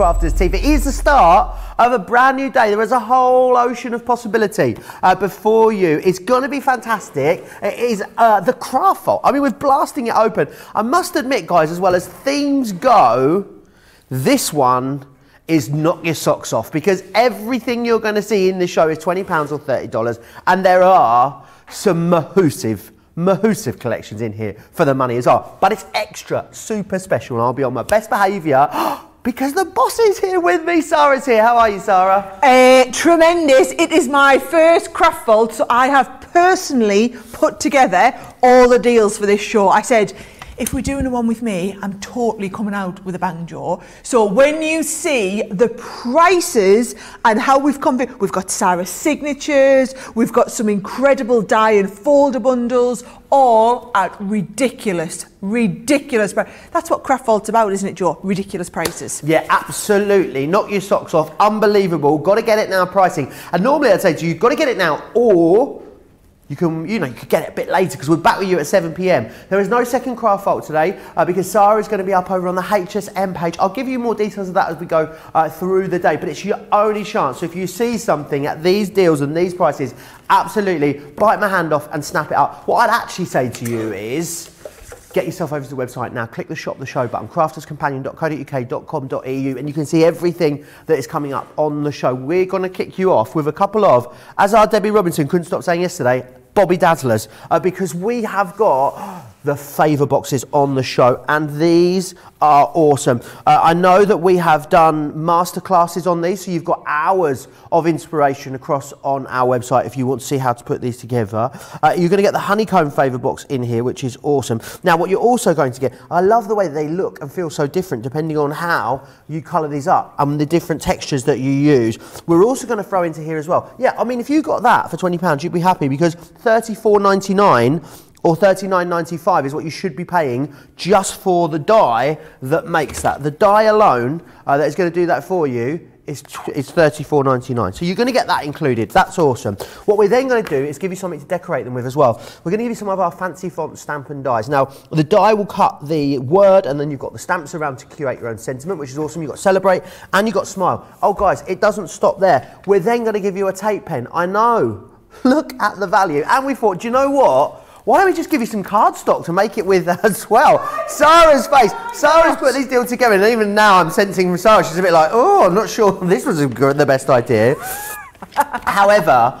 Crafters TV. It is the start of a brand new day. There is a whole ocean of possibility uh, before you. It's going to be fantastic. It is uh, the craft vault. I mean, we're blasting it open. I must admit, guys, as well as themes go, this one is knock your socks off because everything you're going to see in the show is £20 or $30 and there are some mahoosive mahoosive collections in here for the money as well. But it's extra, super special, and I'll be on my best behaviour because the boss is here with me. Sara's here. How are you, Sara? Uh, tremendous. It is my first craft vault, so I have personally put together all the deals for this show. I said, if we're doing the one with me, I'm totally coming out with a bang jaw. So when you see the prices and how we've come, we've got Sara's signatures, we've got some incredible die and folder bundles, all at ridiculous, ridiculous price. That's what Craft Vault's about, isn't it, Joe? Ridiculous prices. Yeah, absolutely. Knock your socks off. Unbelievable. Got to get it now pricing. And normally I'd say to you, got to get it now or you can, you know, you could get it a bit later because we're back with you at 7 p.m. There is no second craft vault today uh, because Sara is going to be up over on the HSN page. I'll give you more details of that as we go uh, through the day, but it's your only chance. So if you see something at these deals and these prices, absolutely bite my hand off and snap it up. What I'd actually say to you is get yourself over to the website now. Click the shop the show button, crafterscompanion.co.uk.com.eu, and you can see everything that is coming up on the show. We're going to kick you off with a couple of, as our Debbie Robinson couldn't stop saying yesterday, Bobby Dazzlers uh, because we have got the favour boxes on the show and these are awesome. Uh, I know that we have done masterclasses on these so you've got hours of inspiration across on our website if you want to see how to put these together. Uh, you're going to get the honeycomb favour box in here which is awesome. Now what you're also going to get, I love the way they look and feel so different depending on how you colour these up and the different textures that you use. We're also going to throw into here as well. Yeah, I mean if you got that for £20 you'd be happy because 34.99 or 39.95 is what you should be paying just for the die that makes that. The die alone uh, that is going to do that for you is, is 34.99. So you're going to get that included. That's awesome. What we're then going to do is give you something to decorate them with as well. We're going to give you some of our fancy font stamp and dies. Now, the die will cut the word and then you've got the stamps around to curate your own sentiment, which is awesome. You've got celebrate and you've got smile. Oh, guys, it doesn't stop there. We're then going to give you a tape pen. I know. Look at the value. And we thought, do you know what? Why don't we just give you some cardstock to make it with as well? Sara's face. Sara's put these deals together, and even now I'm sensing from Sara, she's a bit like, oh, I'm not sure this was the best idea. However,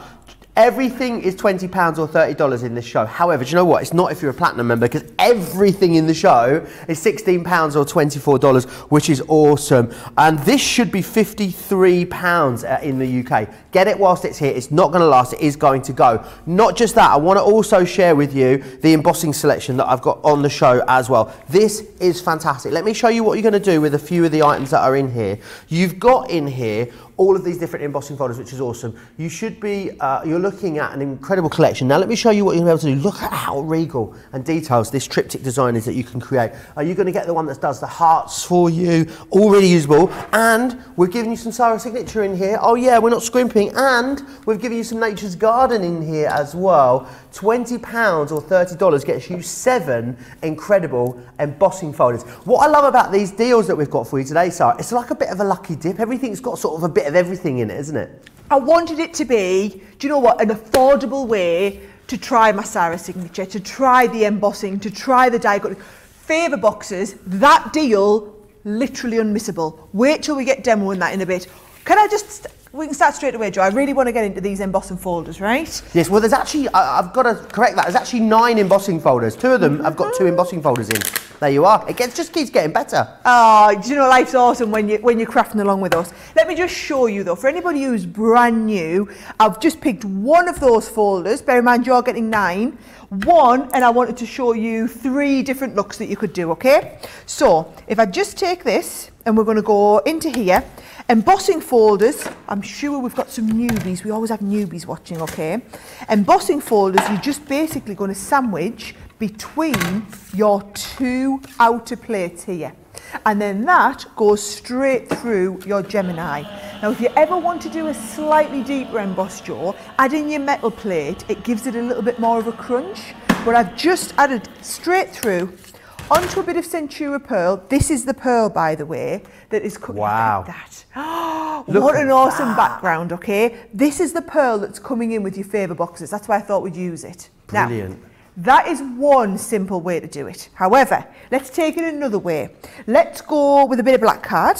Everything is £20 or $30 in this show. However, do you know what? It's not if you're a platinum member because everything in the show is £16 or $24, which is awesome. And this should be £53 uh, in the UK. Get it whilst it's here. It's not going to last. It is going to go. Not just that, I want to also share with you the embossing selection that I've got on the show as well. This is fantastic. Let me show you what you're going to do with a few of the items that are in here. You've got in here all of these different embossing folders, which is awesome. You should be, uh, you're looking at an incredible collection. Now let me show you what you're able to do. Look at how regal and details this triptych design is that you can create. Are you going to get the one that does the hearts for you? already usable. And we're giving you some Sara signature in here. Oh yeah, we're not scrimping. And we've given you some Nature's Garden in here as well. £20 or $30 gets you seven incredible embossing folders. What I love about these deals that we've got for you today, Sara, it's like a bit of a lucky dip. Everything's got sort of a bit of everything in it, isn't it? I wanted it to be, do you know what, an affordable way to try my Sara signature, to try the embossing, to try the cut. Favour boxes, that deal, literally unmissable. Wait till we get demoing that in a bit. Can I just we can start straight away, Joe. I really want to get into these embossing folders, right? Yes, well, there's actually, I've got to correct that, there's actually nine embossing folders. Two of them, mm -hmm. I've got two embossing folders in. There you are. It gets, just keeps getting better. Oh, do you know, life's awesome when, you, when you're crafting along with us. Let me just show you, though, for anybody who's brand new, I've just picked one of those folders. Bear in mind, you're getting nine. One, and I wanted to show you three different looks that you could do, okay? So, if I just take this, and we're going to go into here, Embossing folders, I'm sure we've got some newbies. We always have newbies watching, okay? Embossing folders, you're just basically going to sandwich between your two outer plates here. And then that goes straight through your Gemini. Now, if you ever want to do a slightly deeper emboss jaw, add in your metal plate. It gives it a little bit more of a crunch. But I've just added straight through onto a bit of Centura pearl. This is the pearl, by the way, that is coming. Wow. That. What at an awesome that. background, okay? This is the pearl that's coming in with your favour boxes. That's why I thought we'd use it. Now, Brilliant. that is one simple way to do it. However, let's take it another way. Let's go with a bit of black card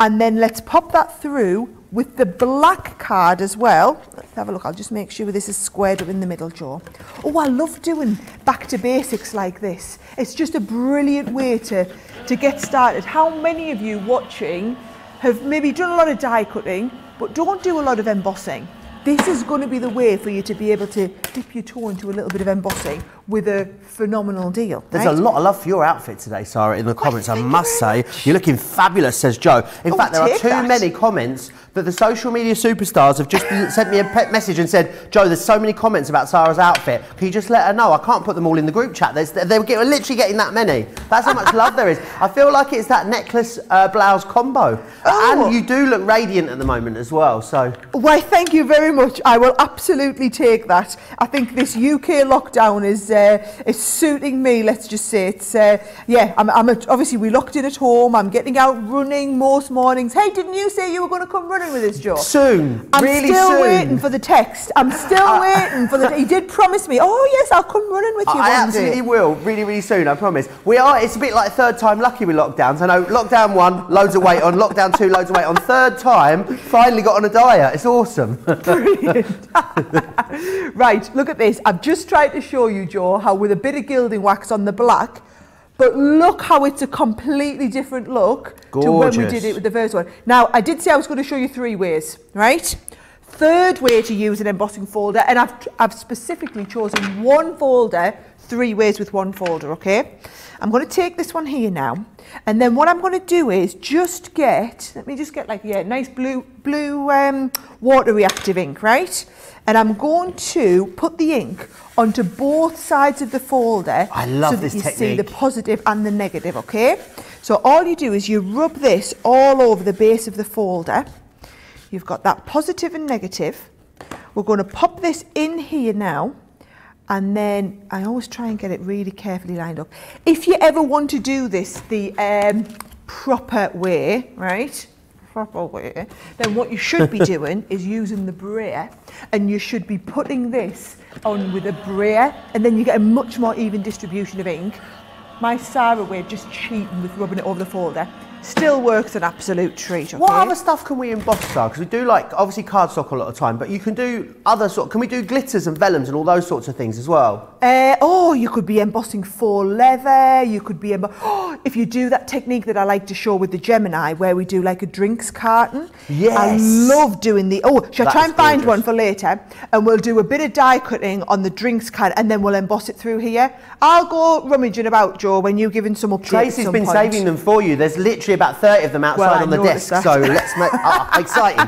and then let's pop that through with the black card as well. Let's have a look. I'll just make sure this is squared up in the middle, Joe. Oh, I love doing back to basics like this. It's just a brilliant way to, to get started. How many of you watching have maybe done a lot of die cutting, but don't do a lot of embossing? This is going to be the way for you to be able to dip your toe into a little bit of embossing with a phenomenal deal. There's right? a lot of love for your outfit today, Sara, in the comments. I must say, you're looking fabulous, says Joe. In Oh, fact, there are too that. many comments that the social media superstars have just sent me a pet message and said, Joe, there's so many comments about Sara's outfit. Can you just let her know? I can't put them all in the group chat. There's, they're literally getting that many. That's how much love there is. I feel like it's that necklace uh, blouse combo. Oh. And you do look radiant at the moment as well. So Why, thank you very much. I will absolutely take that. I think this UK lockdown is uh, is suiting me. Let's just say it's uh, yeah. I'm, I'm at, obviously we locked in at home. I'm getting out running most mornings. Hey, didn't you say you were going to come running with us, Joe? soon, I'm really still soon. waiting for the text. I'm still waiting for the. He did promise me. Oh yes, I'll come running with you I absolutely day. will, really, really soon, I promise. We are, it's a bit like third time lucky with lockdowns. I know lockdown one, loads of weight on, lockdown two, loads of weight on. Third time, finally got on a diet. It's awesome. Brilliant. Right, look at this. I've just tried to show you, Joe, how with a bit of gilding wax on the black, but look how it's a completely different look to when we did it with the first one. Now, I did say I was going to show you three ways, right? Third way to use an embossing folder, and I've, I've specifically chosen one folder, three ways with one folder, okay? I'm going to take this one here now, and then what I'm going to do is just get, let me just get like, yeah, nice blue, blue um, water reactive ink, right? And I'm going to put the ink onto both sides of the folder I love so that this you see the positive and the negative, okay? So all you do is you rub this all over the base of the folder. You've got that positive and negative. We're going to pop this in here now. And then I always try and get it really carefully lined up. If you ever want to do this the um, proper way, right? Proper way, then what you should be doing is using the brayer and you should be putting this on with a brayer and then you get a much more even distribution of ink. My Sara way of just cheating with rubbing it over the folder still works an absolute treat. Okay? What other stuff can we emboss, Sara? Because we do like, obviously cardstock a lot of time, but you can do other sort, can we do glitters and vellums and all those sorts of things as well? Uh, oh, you could be embossing faux leather. You could be embossing. Oh, if you do that technique that I like to show with the Gemini, where we do like a drinks carton. Yes. I love doing the. Oh, shall I try and find gorgeous. one for later? And we'll do a bit of die cutting on the drinks carton, and then we'll emboss it through here. I'll go rummaging about, Joe, when you're giving some updates. at Tracy's been point. saving them for you. There's literally about 30 of them outside Well, on the desk, so let's make, uh, exciting.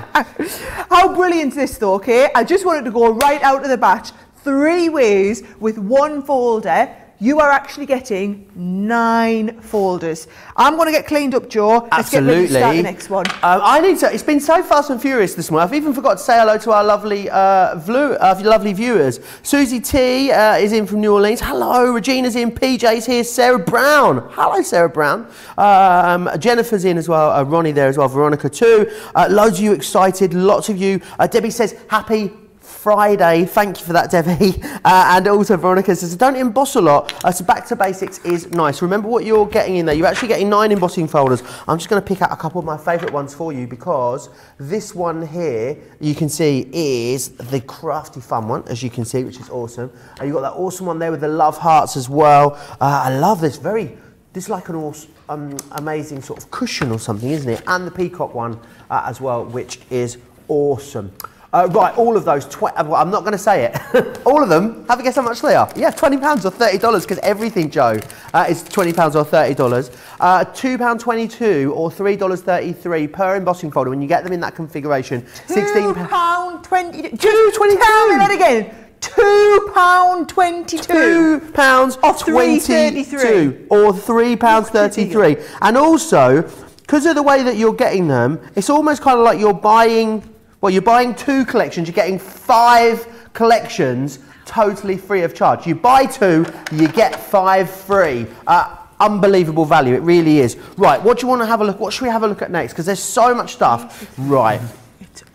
How brilliant is this though, okay? I just wanted to go right out of the batch. Three ways with one folder. You are actually getting nine folders. I'm going to get cleaned up, Joe. Let's get ready to start the next one. Um, I need to. It's been so fast and furious this morning. I've even forgot to say hello to our lovely, uh, vlu- uh, lovely viewers. Susie T uh, is in from New Orleans. Hello. Regina's in. PJ's here. Sarah Brown. Hello, Sarah Brown. Um, Jennifer's in as well. Uh, Ronnie there as well. Veronica too. Uh, loads of you excited. Lots of you. Uh, Debbie says happy. Friday, thank you for that, Debbie. Uh, and also, Veronica says, don't emboss a lot. Uh, so, back to basics is nice. Remember what you're getting in there. You're actually getting nine embossing folders. I'm just going to pick out a couple of my favourite ones for you because this one here, you can see, is the crafty fun one, as you can see, which is awesome. And you've got that awesome one there with the love hearts as well. Uh, I love this. Very, this is like an awesome, um, amazing sort of cushion or something, isn't it? And the peacock one uh, as well, which is awesome. Uh, right, all of those, tw- uh, well, I'm not going to say it. all of them, have a guess how much they are. Yeah, £20 or $30 because everything, Joe, uh, is £20 or $30. Uh, £2.22 or $3.33 per embossing folder when you get them in that configuration. Two £16. pound twenty. Two Just twenty-two. Tell me that again. Two pound twenty-two. Two pounds Or twenty-two $3.33. or three pounds thirty-three, and also because of the way that you're getting them, it's almost kind of like you're buying. Well, you're buying two collections. You're getting five collections totally free of charge. You buy two, you get five free. Uh, unbelievable value. It really is. Right, what do you want to have a look? What should we have a look at next? Because there's so much stuff. Right.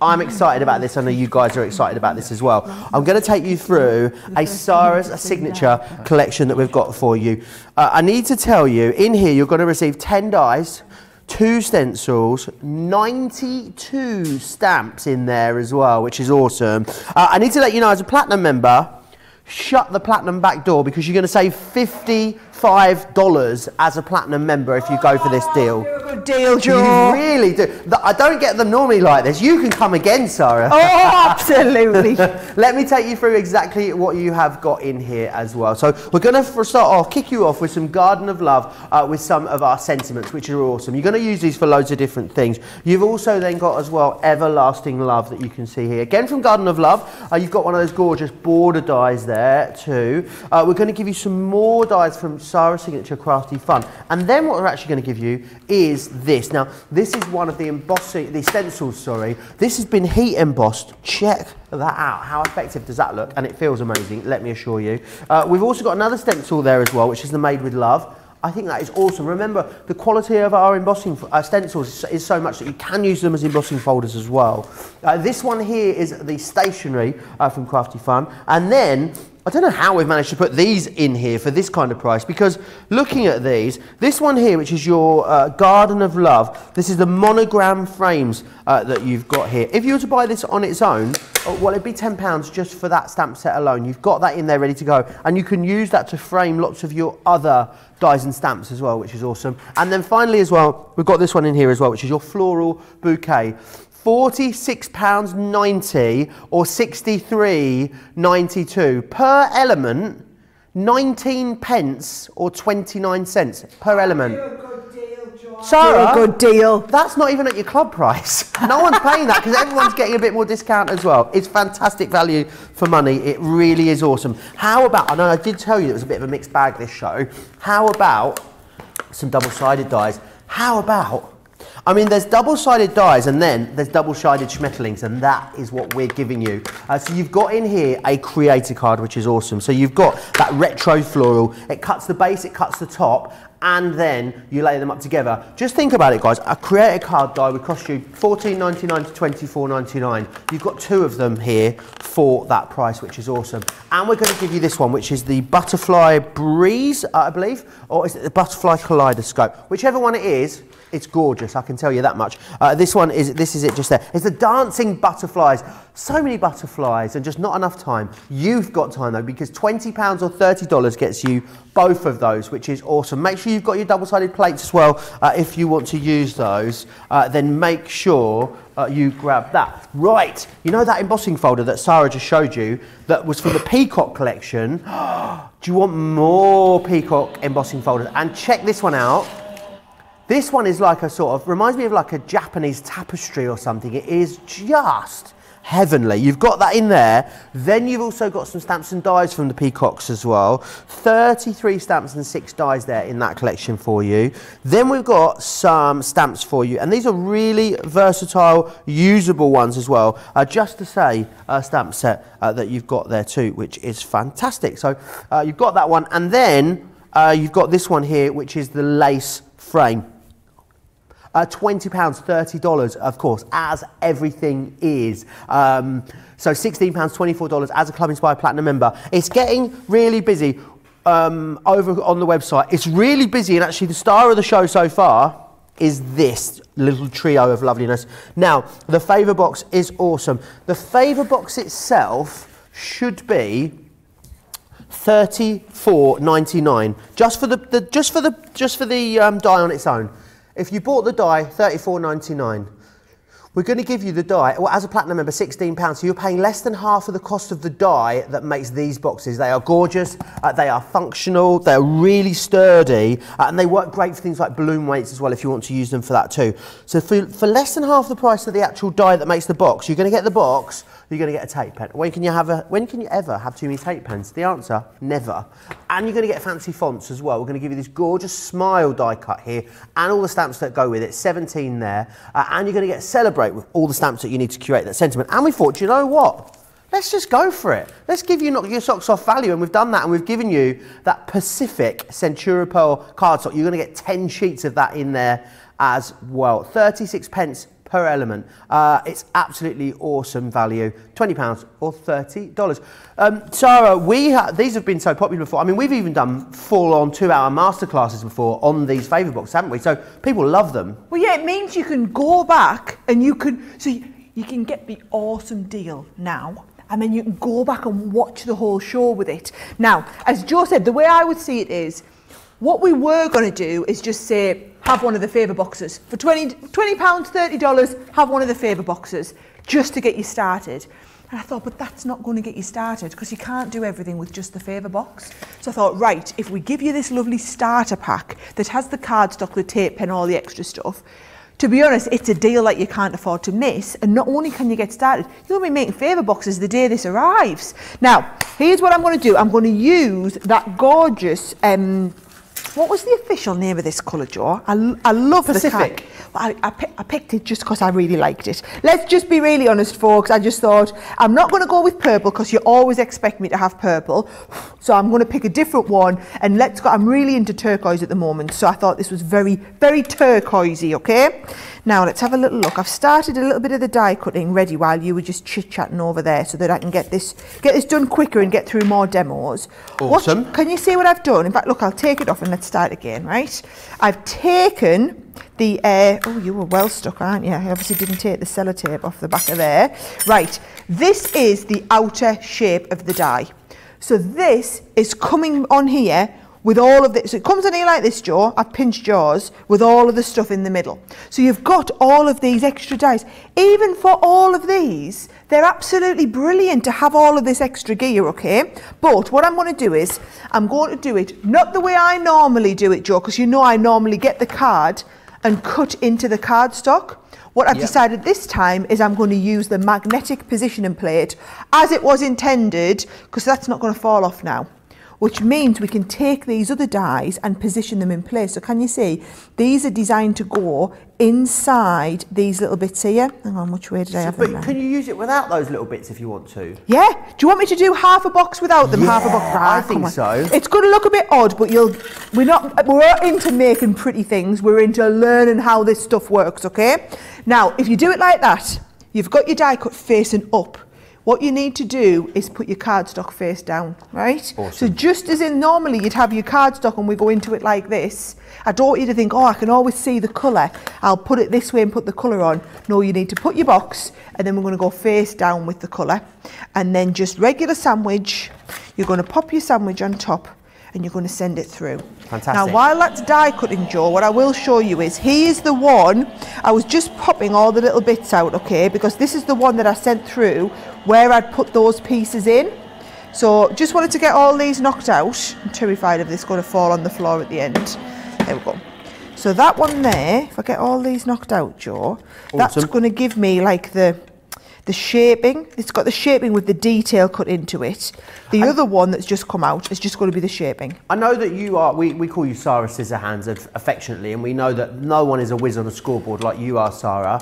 I'm excited about this. I know you guys are excited about this as well. I'm going to take you through a Sara's signature collection that we've got for you. Uh, I need to tell you, in here you're going to receive 10 dies, two stencils, 92 stamps in there as well, which is awesome. Uh, I need to let you know, as a Platinum member, shut the Platinum back door because you're going to save 50 $5 as a platinum member if you go for this deal. You're a good deal, George. You really do. I don't get them normally like this. You can come again, Sara. Oh, absolutely. Let me take you through exactly what you have got in here as well. So we're going to start off, kick you off with some Garden of Love uh, with some of our sentiments, which are awesome. You're going to use these for loads of different things. You've also then got as well Everlasting Love that you can see here. Again from Garden of Love, uh, you've got one of those gorgeous border dies there too. Uh, we're going to give you some more dies from Sara Signature Crafty Fun. And then what we're actually going to give you is this. Now, this is one of the embossing, the stencils, sorry. This has been heat embossed. Check that out. How effective does that look? And it feels amazing, let me assure you. Uh, we've also got another stencil there as well, which is the Made with Love. I think that is awesome. Remember, the quality of our embossing uh, stencils is, is so much that you can use them as embossing folders as well. Uh, this one here is the stationery uh, from Crafty Fun. And then I don't know how we've managed to put these in here for this kind of price because looking at these, this one here, which is your uh, Garden of Love, this is the monogram frames uh, that you've got here. If you were to buy this on its own, oh, well, it'd be £10 just for that stamp set alone. You've got that in there ready to go, and you can use that to frame lots of your other dies and stamps as well, which is awesome. And then finally, as well, we've got this one in here as well, which is your floral bouquet. £46.90 or £63.92 per element, 19 pence or 29 cents per element. Sara, a good deal. that's not even at your club price. No one's paying that because everyone's getting a bit more discount as well. It's fantastic value for money. It really is awesome. How about, I know I did tell you it was a bit of a mixed bag this show. How about some double-sided dies? How about I mean, there's double-sided dies and then there's double-sided schmetterlings and that is what we're giving you. Uh, so you've got in here a creator card, which is awesome. So you've got that retro floral. It cuts the base, it cuts the top, and then you lay them up together. Just think about it, guys. A creator card die would cost you $14.99 to $24.99. You've got two of them here for that price, which is awesome. And we're going to give you this one, which is the Butterfly Breeze, I believe, or is it the Butterfly Kaleidoscope? Whichever one it is, it's gorgeous, I can tell you that much. Uh, this one is, this is it just there. It's the dancing butterflies. So many butterflies and just not enough time. You've got time though, because £20 or $30 gets you both of those, which is awesome. Make sure you've got your double-sided plates as well. Uh, if you want to use those, uh, then make sure uh, you grab that. Right, you know that embossing folder that Sarah just showed you that was for the Peacock collection? Do you want more Peacock embossing folders? And check this one out. This one is like a sort of, reminds me of like a Japanese tapestry or something. It is just heavenly. You've got that in there. Then you've also got some stamps and dies from the Peacocks as well. 33 stamps and six dies there in that collection for you. Then we've got some stamps for you. And these are really versatile, usable ones as well. Uh, just to say, a stamp set uh, that you've got there too, which is fantastic. So uh, you've got that one. And then uh, you've got this one here, which is the lace frame. Uh, £20, $30, of course, as everything is. Um, so £16, $24 as a Club Inspired Platinum member. It's getting really busy um, over on the website. It's really busy, and actually, the star of the show so far is this little trio of loveliness. Now, the favour box is awesome. The favour box itself should be thirty-four ninety-nine just for the, the just for the just for the um, die on its own. If you bought the die, thirty-four ninety-nine. We're going to give you the die, well, as a platinum member, £16. So you're paying less than half of the cost of the die that makes these boxes. They are gorgeous, uh, they are functional, they're really sturdy, uh, and they work great for things like balloon weights as well if you want to use them for that too. So for, for less than half the price of the actual die that makes the box, you're going to get the box, you're going to get a tape pen. When can you have a? When can you ever have too many tape pens? The answer: never. And you're going to get fancy fonts as well. We're going to give you this gorgeous smile die cut here, and all the stamps that go with it. 17 there, uh, and you're going to get celebrate with all the stamps that you need to curate that sentiment. And we thought, you know what? let's just go for it. Let's give you knock your socks off value, and we've done that, and we've given you that Pacific Centura Pearl cardstock. You're going to get 10 sheets of that in there as well. 36 pence per element. Uh, it's absolutely awesome value. £20 or $30. Um, Sarah, we ha- these have been so popular before. I mean, we've even done full-on two-hour masterclasses before on these favour boxes, haven't we? So people love them. Well, yeah, it means you can go back and you can, so you, you can get the awesome deal now and then you can go back and watch the whole show with it. Now, as Joe said, the way I would see it is, what we were going to do is just say, have one of the favour boxes. For 20, £20, $30, have one of the favour boxes, just to get you started. And I thought, but that's not going to get you started because you can't do everything with just the favour box. So I thought, right, if we give you this lovely starter pack that has the cardstock, the tape pen, all the extra stuff, to be honest, it's a deal that you can't afford to miss. And not only can you get started, you'll be making favour boxes the day this arrives. Now, here's what I'm going to do. I'm going to use that gorgeous um, what was the official name of this colour, Joe? I, I love Pacific. the I, I, I picked it just because I really liked it. Let's just be really honest, folks. I just thought I'm not going to go with purple because you always expect me to have purple. So I'm going to pick a different one. And let's go. I'm really into turquoise at the moment. So I thought this was very, very turquoisey, okay? Now let's have a little look. I've started a little bit of the die cutting ready while you were just chit-chatting over there so that I can get this get this done quicker and get through more demos. Awesome. What, can you see what I've done? In fact, look, I'll take it off and let's start again, right? I've taken the, uh, oh, you were well stuck, aren't you? I obviously didn't take the sellotape off the back of there. Right, this is the outer shape of the die. So this is coming on here with all of this. So it comes in here like this jaw, I've pinched jaws with all of the stuff in the middle. So you've got all of these extra dies. Even for all of these, they're absolutely brilliant to have all of this extra gear, okay? But what I'm going to do is, I'm going to do it not the way I normally do it, Joe, because you know I normally get the card and cut into the cardstock. What I've Yep. decided this time is I'm going to use the magnetic positioning plate as it was intended, because that's not going to fall off now which means we can take these other dies and position them in place. So can you see, these are designed to go inside these little bits here. Hang on, which way did I have them But can you use it without those little bits if you want to? Yeah. Do you want me to do half a box without them? half a box. Yeah, Ah, I think on. so. It's going to look a bit odd, but you'll. We're not. We're not into making pretty things. We're into learning how this stuff works. Okay. Now, if you do it like that, you've got your die cut facing up. What you need to do is put your cardstock face down, right? So just as in normally you'd have your cardstock and we go into it like this, I don't want you to think, oh, I can always see the colour. I'll put it this way and put the colour on. No, you need to put your box and then we're going to go face down with the colour. And then just regular sandwich, you're going to pop your sandwich on top and you're going to send it through. Fantastic. Now, while that's die cutting, Joe, what I will show you is he is the one, I was just popping all the little bits out, okay, because this is the one that I sent through where I'd put those pieces in. So just wanted to get all these knocked out. I'm terrified of this going to fall on the floor at the end. There we go. So that one there, if I get all these knocked out, Joe, that's going to give me like the the shaping. It's got the shaping with the detail cut into it. The other one that's just come out is just going to be the shaping. I know that you are, we, we call you Sara Scissorhands aff- affectionately, and we know that no one is a whiz on a scoreboard like you are, Sara.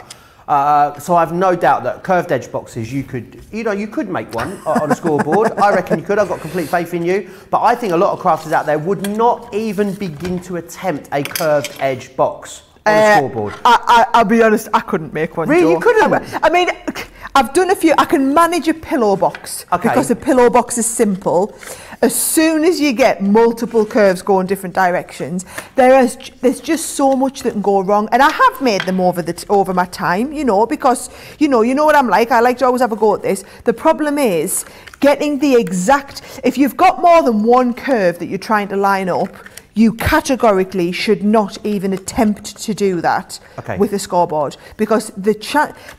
Uh, so I've no doubt that curved edge boxes, you could, you know, you could make one on a scoreboard. I reckon you could. I've got complete faith in you. But I think a lot of crafters out there would not even begin to attempt a curved edge box on a Uh, scoreboard. I, I, I'll be honest, I couldn't make one. Really? Joe. You couldn't? I, I mean, I've done a few. I can manage a pillow box Okay. because a pillow box is simple. As soon as you get multiple curves going different directions, there is there's just so much that can go wrong. And I have made them over the over my time, you know, because you know you know what I'm like. I like to always have a go at this. The problem is getting the exact. If you've got more than one curve that you're trying to line up. You categorically should not even attempt to do that Okay. with a scoreboard because the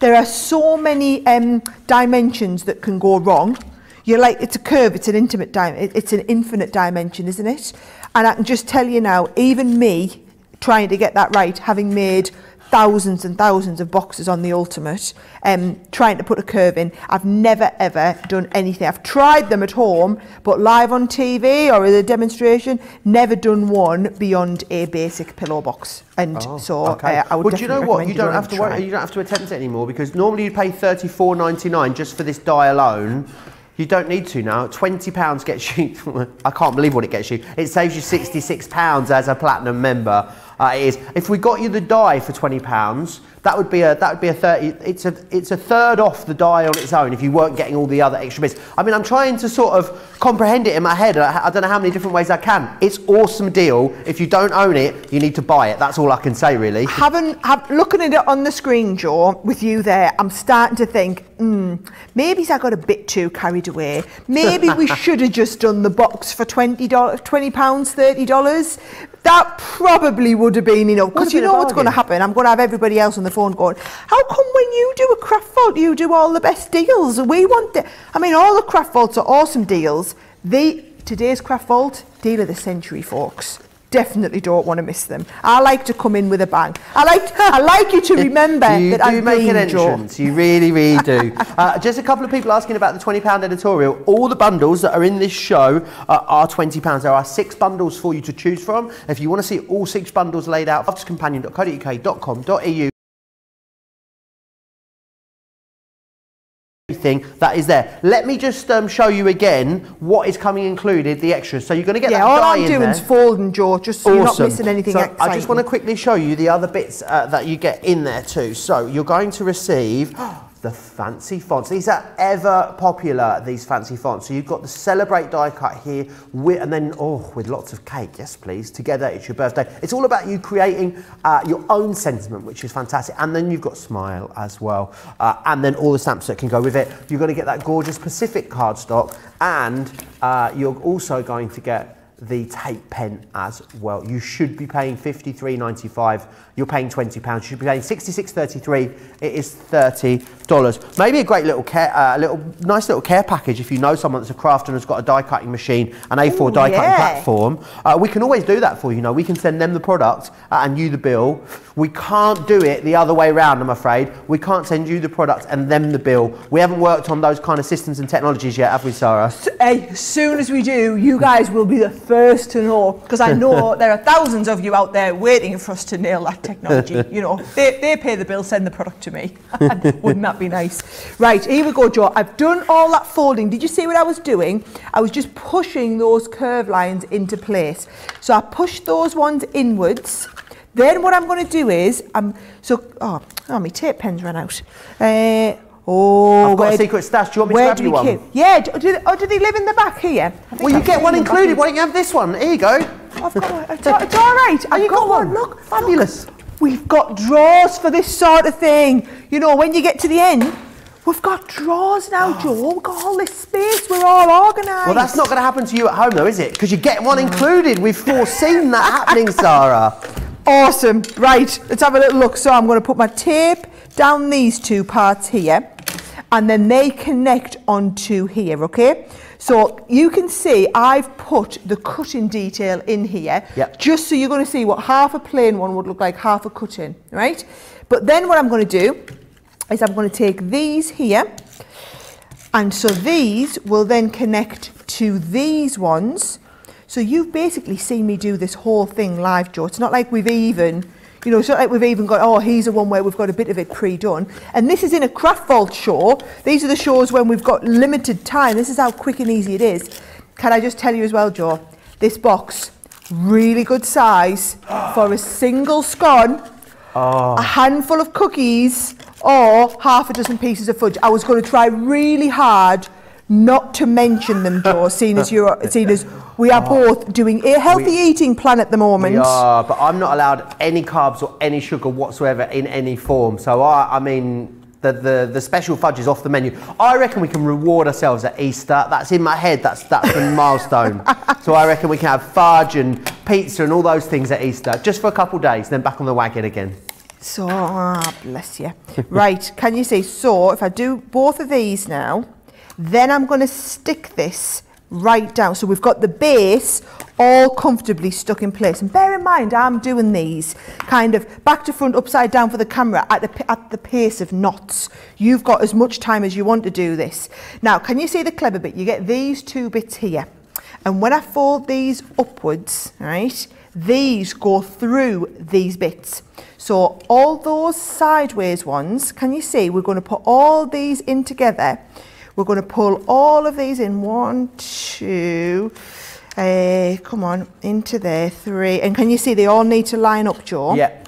there are so many um, dimensions that can go wrong. You're like it's a curve, it's an intimate it- it's an infinite dimension, isn't it? And I can just tell you now, even me trying to get that right, having made thousands and thousands of boxes on the Ultimate, um, trying to put a curve in. I've never ever done anything. I've tried them at home, but live on TV or as a demonstration, never done one beyond a basic pillow box. And Oh, so uh, I would well, do you know what? You don't have to worry. You don't have to attempt it anymore because normally you pay thirty four ninety nine just for this die alone. You don't need to now. Twenty pounds gets you. I can't believe what it gets you. It saves you sixty six pounds as a platinum member. Uh, is. If we got you the die for twenty pounds, that would be a that would be a thirty. It's a it's a third off the die on its own if you weren't getting all the other extra bits. I mean, I'm trying to sort of comprehend it in my head. I, I don't know how many different ways I can. It's awesome deal. If you don't own it, you need to buy it. That's all I can say really. Having, have, looking at it on the screen, Joe, with you there, I'm starting to think, hmm, maybe I got a bit too carried away. Maybe we should have just done the box for $20, £20 $30. That probably would have been enough. Because you know what's going to happen? I'm going to have everybody else on the phone going, how come when you do a craft vault, you do all the best deals? We want it. I mean, all the craft vaults are awesome deals. They, today's craft vault, deal of the century, folks. Definitely don't want to miss them. I like to come in with a bang. I like, I like you to remember you that I've make an entrance. You really, really do. uh, just a couple of people asking about the £20 editorial. All the bundles that are in this show uh, are £20. There are six bundles for you to choose from. If you want to see all six bundles laid out, companion.co.uk.com.au. Thing that is there. Let me just um, show you again what is coming included, the extras. So you're going to get Yeah, that all I'm in doing there. is folding, Joe, just so you're not missing anything So exciting. I just want to quickly show you the other bits uh, that you get in there too. So you're going to receive the fancy fonts. These are ever popular, these fancy fonts. So you've got the Celebrate die cut here, with, and then, oh, with lots of cake, yes please. Together, it's your birthday. It's all about you creating uh, your own sentiment, which is fantastic. And then you've got Smile as well. Uh, and then all the stamps that can go with it. You're to get that gorgeous Pacific cardstock, and uh, you're also going to get the tape pen as well. You should be paying $53.95. You're paying £20. You should be paying $66.33. It is $30. Maybe a great little care, uh, little nice little care package if you know someone that's a crafter and has got a die cutting machine, an A4 Ooh, die cutting yeah. platform. Uh, we can always do that for you. you know, we can send them the product uh, and you the bill. We can't do it the other way around, I'm afraid. We can't send you the product and them the bill. We haven't worked on those kind of systems and technologies yet, have we, Sara? Hey, as soon as we do, you guys will be the first to know because I know there are thousands of you out there waiting for us to nail that technology. You know, they, they pay the bill, send the product to me. Wouldn't that be nice? Right, here we go, Joe. I've done all that folding. Did you see what I was doing? I was just pushing those curve lines into place. So I pushed those ones inwards. Then what I'm going to do is, I'm so oh, oh my tape pens ran out. Uh, oh, I've got a secret stash. Do you want me to grab you one? keep- Yeah, do, do, oh, do they live in the back here? Well, you get one included. Why don't you have this one? Here you go. I've got one. It's, it's all right. Oh, you I've got one. Look, Fabulous. look. We've got drawers for this sort of thing. You know, when you get to the end, we've got drawers now, oh. Joe. We've got all this space. We're all organised. Well, that's not going to happen to you at home, though, is it? Because you get one included. We've foreseen that happening, Sara. Awesome. Right, let's have a little look. So I'm going to put my tape down these two parts here and then they connect onto here, okay? So you can see I've put the cutting detail in here Yep. just so you're going to see what half a plain one would look like, half a cutting, right? But then what I'm going to do is I'm going to take these here and so these will then connect to these ones. So you've basically seen me do this whole thing live, Joe. It's not like we've even, you know, so like we've even got, oh, here's a one where we've got a bit of it pre-done. And this is in a craft vault show. These are the shows when we've got limited time. This is how quick and easy it is. Can I just tell you as well, Joe, this box, really good size for a single scone, ah. a handful of cookies, or half a dozen pieces of fudge. I was going to try really hard not to mention them, Joe, seeing as you're, seeing as we are both doing a healthy We- eating plan at the moment. We are, but I'm not allowed any carbs or any sugar whatsoever in any form. So I, I mean, the, the, the special fudge is off the menu. I reckon we can reward ourselves at Easter. That's in my head. That's that's the milestone. So I reckon we can have fudge and pizza and all those things at Easter, just for a couple of days, then back on the wagon again. So, ah, bless you. right, can you see? So, if I do both of these now, then I'm going to stick this right down. So we've got the base all comfortably stuck in place. And bear in mind, I'm doing these kind of back to front, upside down for the camera at the, at the pace of knots. You've got as much time as you want to do this. Now, can you see the clever bit? You get these two bits here. And when I fold these upwards, right, these go through these bits. So all those sideways ones, can you see, we're going to put all these in together. We're going to pull all of these in. One, two, uh, come on, into there, three. And can you see they all need to line up, Joe? Yeah.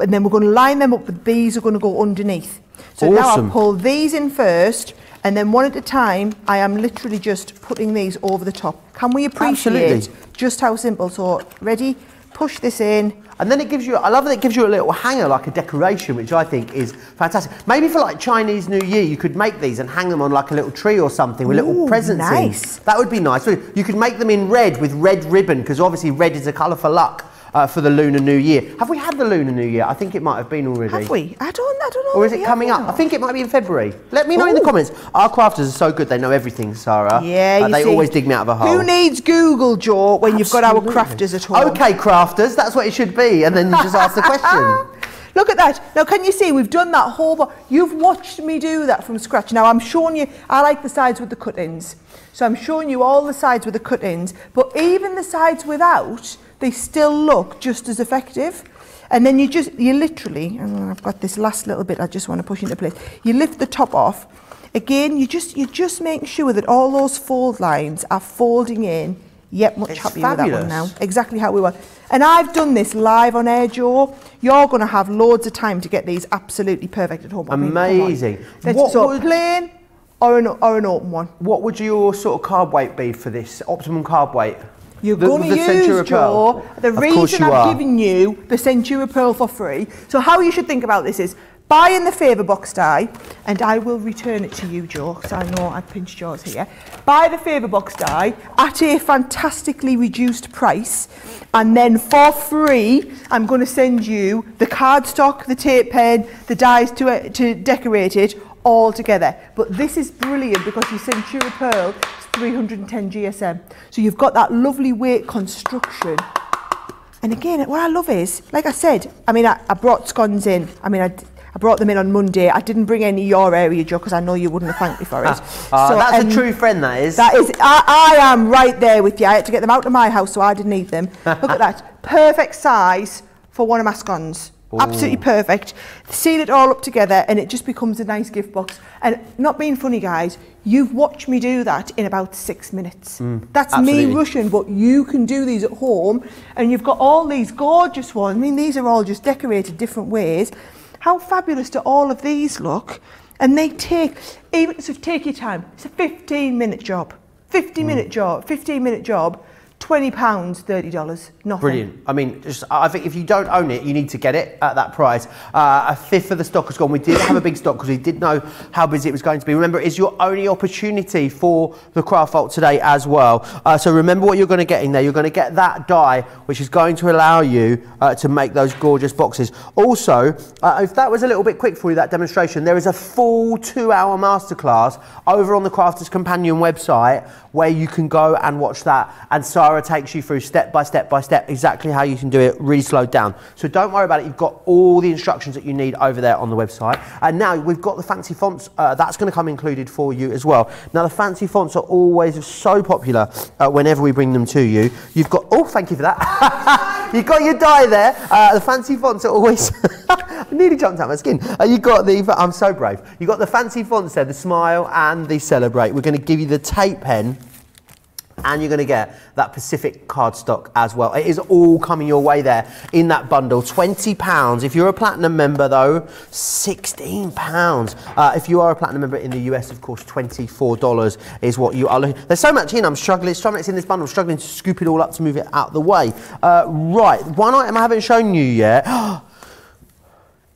And then we're going to line them up, but these are going to go underneath. So now I'll pull these in first, and then one at a time, I am literally just putting these over the top. Can we appreciate Absolutely. just how simple? So, ready? Push this in. And then it gives you, I love that it gives you a little hanger, like a decoration, which I think is fantastic. Maybe for like Chinese New Year, you could make these and hang them on like a little tree or something with little presents nice. in. That would be nice. You could make them in red with red ribbon, because obviously red is a colour for luck uh, for the Lunar New Year. Have we had the Lunar New Year? I think it might have been already. Have we? I don't, I don't know. Or is it coming up? I think it might be in February. Let me know in the comments. Our crafters are so good; they know everything, Sara. Yeah, Uh, they see, always dig me out of a hole. Who needs Google, Joe, when you've got our crafters at home? Okay, crafters, that's what it should be, and then you just ask the question. Look at that. Now, can you see we've done that whole... Bo- You've watched me do that from scratch. Now, I'm showing you... I like the sides with the cut-ins. So I'm showing you all the sides with the cut-ins. But even the sides without, they still look just as effective. And then you just... You literally... And I've got this last little bit I just want to push into place. You lift the top off. Again, you just, you just make sure that all those fold lines are folding in. Yep, much It's happier with that one now exactly how we want. And I've done this live on air, Joe. You're going to have loads of time to get these absolutely perfect at home. I mean. Amazing. What so would- plain or an, or an open one. What would your sort of carb weight be for this optimum carb weight? You're The- going to the Centura use, Pearl? Joe, the Of reason I'm are. given you the Centura Pearl for free. So how you should think about this is buy in the favour box die, and I will return it to you, Joe, because I know I've pinched yours here. Buy the favour box die at a fantastically reduced price, and then for free, I'm going to send you the cardstock, the tape pen, the dies to, uh, to decorate it all together. But this is brilliant because your Centura Pearl 310 GSM. So you've got that lovely weight construction. And again, what I love is, like I said, I mean, I, I brought scones in. I mean, I brought them in on Monday. I didn't bring any your area, Joe, because I know you wouldn't have thanked me for it. Ah, So, that's um, a true friend, that is. That is, I, I am right there with you. I had to get them out of my house, so I didn't need them. Look at that. Perfect size for one of my scones. Absolutely perfect. Seal it all up together and it just becomes a nice gift box. And not being funny, guys, you've watched me do that in about six minutes. Mm. That's absolutely. me rushing, but you can do these at home and you've got all these gorgeous ones. I mean, these are all just decorated different ways. How fabulous do all of these look? And they take, even so take your time. It's a 15 minute job. 50 mm. minute job, 15 minute job, 20 pounds, 30 dollars, nothing. Brilliant. I mean, just I think if you don't own it, you need to get it at that price. Uh, a fifth of the stock has gone. We did have a big stock because we did know how busy it was going to be. Remember, it's your only opportunity for the craft vault today as well. Uh, so remember what you're going to get in there. You're going to get that die, which is going to allow you uh, to make those gorgeous boxes. Also, uh, if that was a little bit quick for you, that demonstration, there is a full two-hour masterclass over on the Crafters Companion website where you can go and watch that. And Sara takes you through step by step by step exactly how you can do it, really slowed down. So don't worry about it. You've got all the instructions that you need over there on the website. And now we've got the fancy fonts. Uh, that's going to come included for you as well. Now the fancy fonts are always so popular uh, whenever we bring them to you. You've got. Oh, thank you for that. You've got your die there. Uh, the fancy fonts are always. I nearly jumped out my skin. Uh, you got the. I'm so brave. You got the fancy fonts there, the smile and the celebrate. We're going to give you the tape pen and you're going to get that Pacific cardstock as well. It is all coming your way there in that bundle. £20. If you're a platinum member, though, £16. Uh, if you are a platinum member in the US, of course, $24 is what you are looking There's so much in, I'm struggling. So much in this bundle, I'm struggling to scoop it all up to move it out of the way. Uh, right, one item I haven't shown you yet.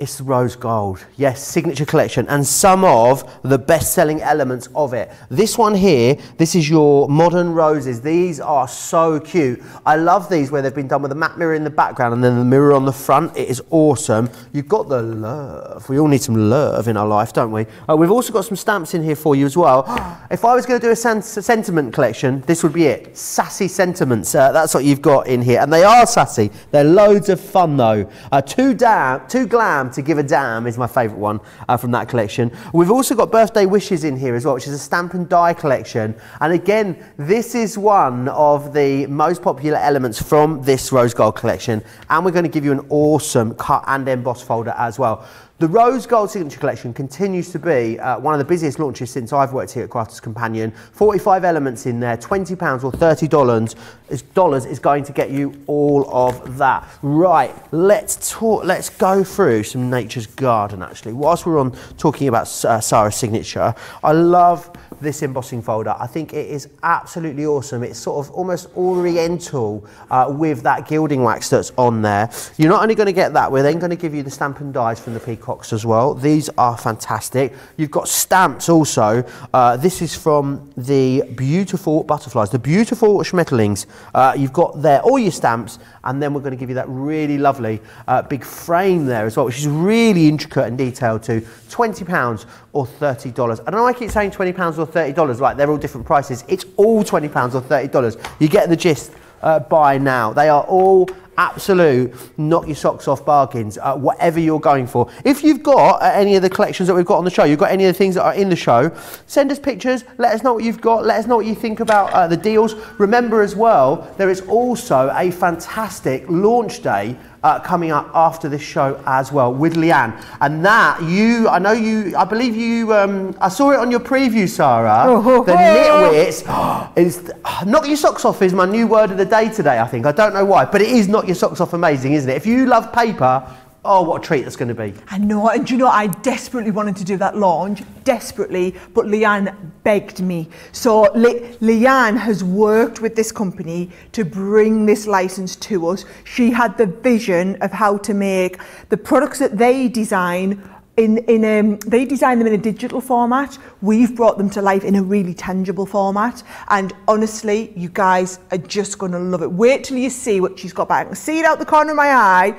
It's rose gold. Yes, signature collection and some of the best selling elements of it. This one here, this is your modern roses. These are so cute. I love these where they've been done with a matte mirror in the background and then the mirror on the front. It is awesome. You've got the love. We all need some love in our life, don't we? Uh, we've also got some stamps in here for you as well. if I was going to do a sen- sentiment collection, this would be it. Sassy sentiments. Uh, that's what you've got in here. And they are sassy. They're loads of fun though. Uh, too, damn, too glam to Give a Damn is my favourite one uh, from that collection. We've also got Birthday Wishes in here as well, which is a stamp and die collection. And again, this is one of the most popular elements from this Rose Gold collection. And we're going to give you an awesome cut and emboss folder as well. The Rose Gold Signature Collection continues to be uh, one of the busiest launches since I've worked here at Crafters Companion. 45 elements in there, £20 or $30 is, dollars is going to get you all of that. Right, let's talk, let's go through some Nature's Garden actually. Whilst we're on talking about uh, Sara's signature, I love this embossing folder. I think it is absolutely awesome. It's sort of almost oriental uh, with that gilding wax that's on there. You're not only going to get that, we're then going to give you the stamp and dies from the as well. These are fantastic. You've got stamps also. Uh, this is from the beautiful butterflies, the beautiful schmetterlings. Uh, you've got there all your stamps and then we're going to give you that really lovely uh, big frame there as well, which is really intricate and detailed too. £20 or $30. I don't know I keep saying £20 or $30, like they're all different prices. It's all £20 or $30. You get the gist uh, by now. They are all absolute knock your socks off bargains, whatever you're going for. If you've got uh, any of the collections that we've got on the show, you've got any of the things that are in the show, send us pictures, let us know what you've got, let us know what you think about uh, the deals. Remember as well, there is also a fantastic launch day uh, coming up after this show as well with Leanne. And that you, I know you, I believe you, um, I saw it on your preview, Sara. Oh, the nitwits is knock your socks off is my new word of the day today. I think I don't know why, but it is knock your socks off amazing, isn't it? If you love paper, Oh, what a treat that's going to be. I know, and you know, I desperately wanted to do that launch, desperately, but Leanne begged me. So Le- Leanne has worked with this company to bring this license to us. She had the vision of how to make the products that they design in, in um, they design them in a digital format. We've brought them to life in a really tangible format. And honestly, you guys are just going to love it. Wait till you see what she's got back. I can see it out the corner of my eye.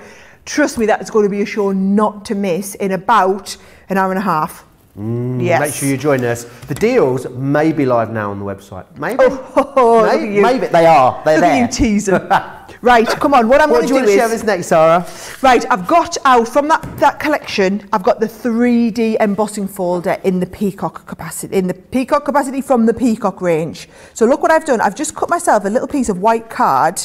Trust me, that's going to be a show not to miss in about an hour and a half. Mm, yes. Make sure you join us. The deals may be live now on the website. Maybe. Oh, maybe, maybe, they are. They're look there. At you teasing. right, come on. What I'm going to do, do is. What do you next, Sara? Right, I've got out from that, that collection. I've got the 3D embossing folder in the peacock capacity, in the peacock capacity from the peacock range. So look what I've done. I've just cut myself a little piece of white card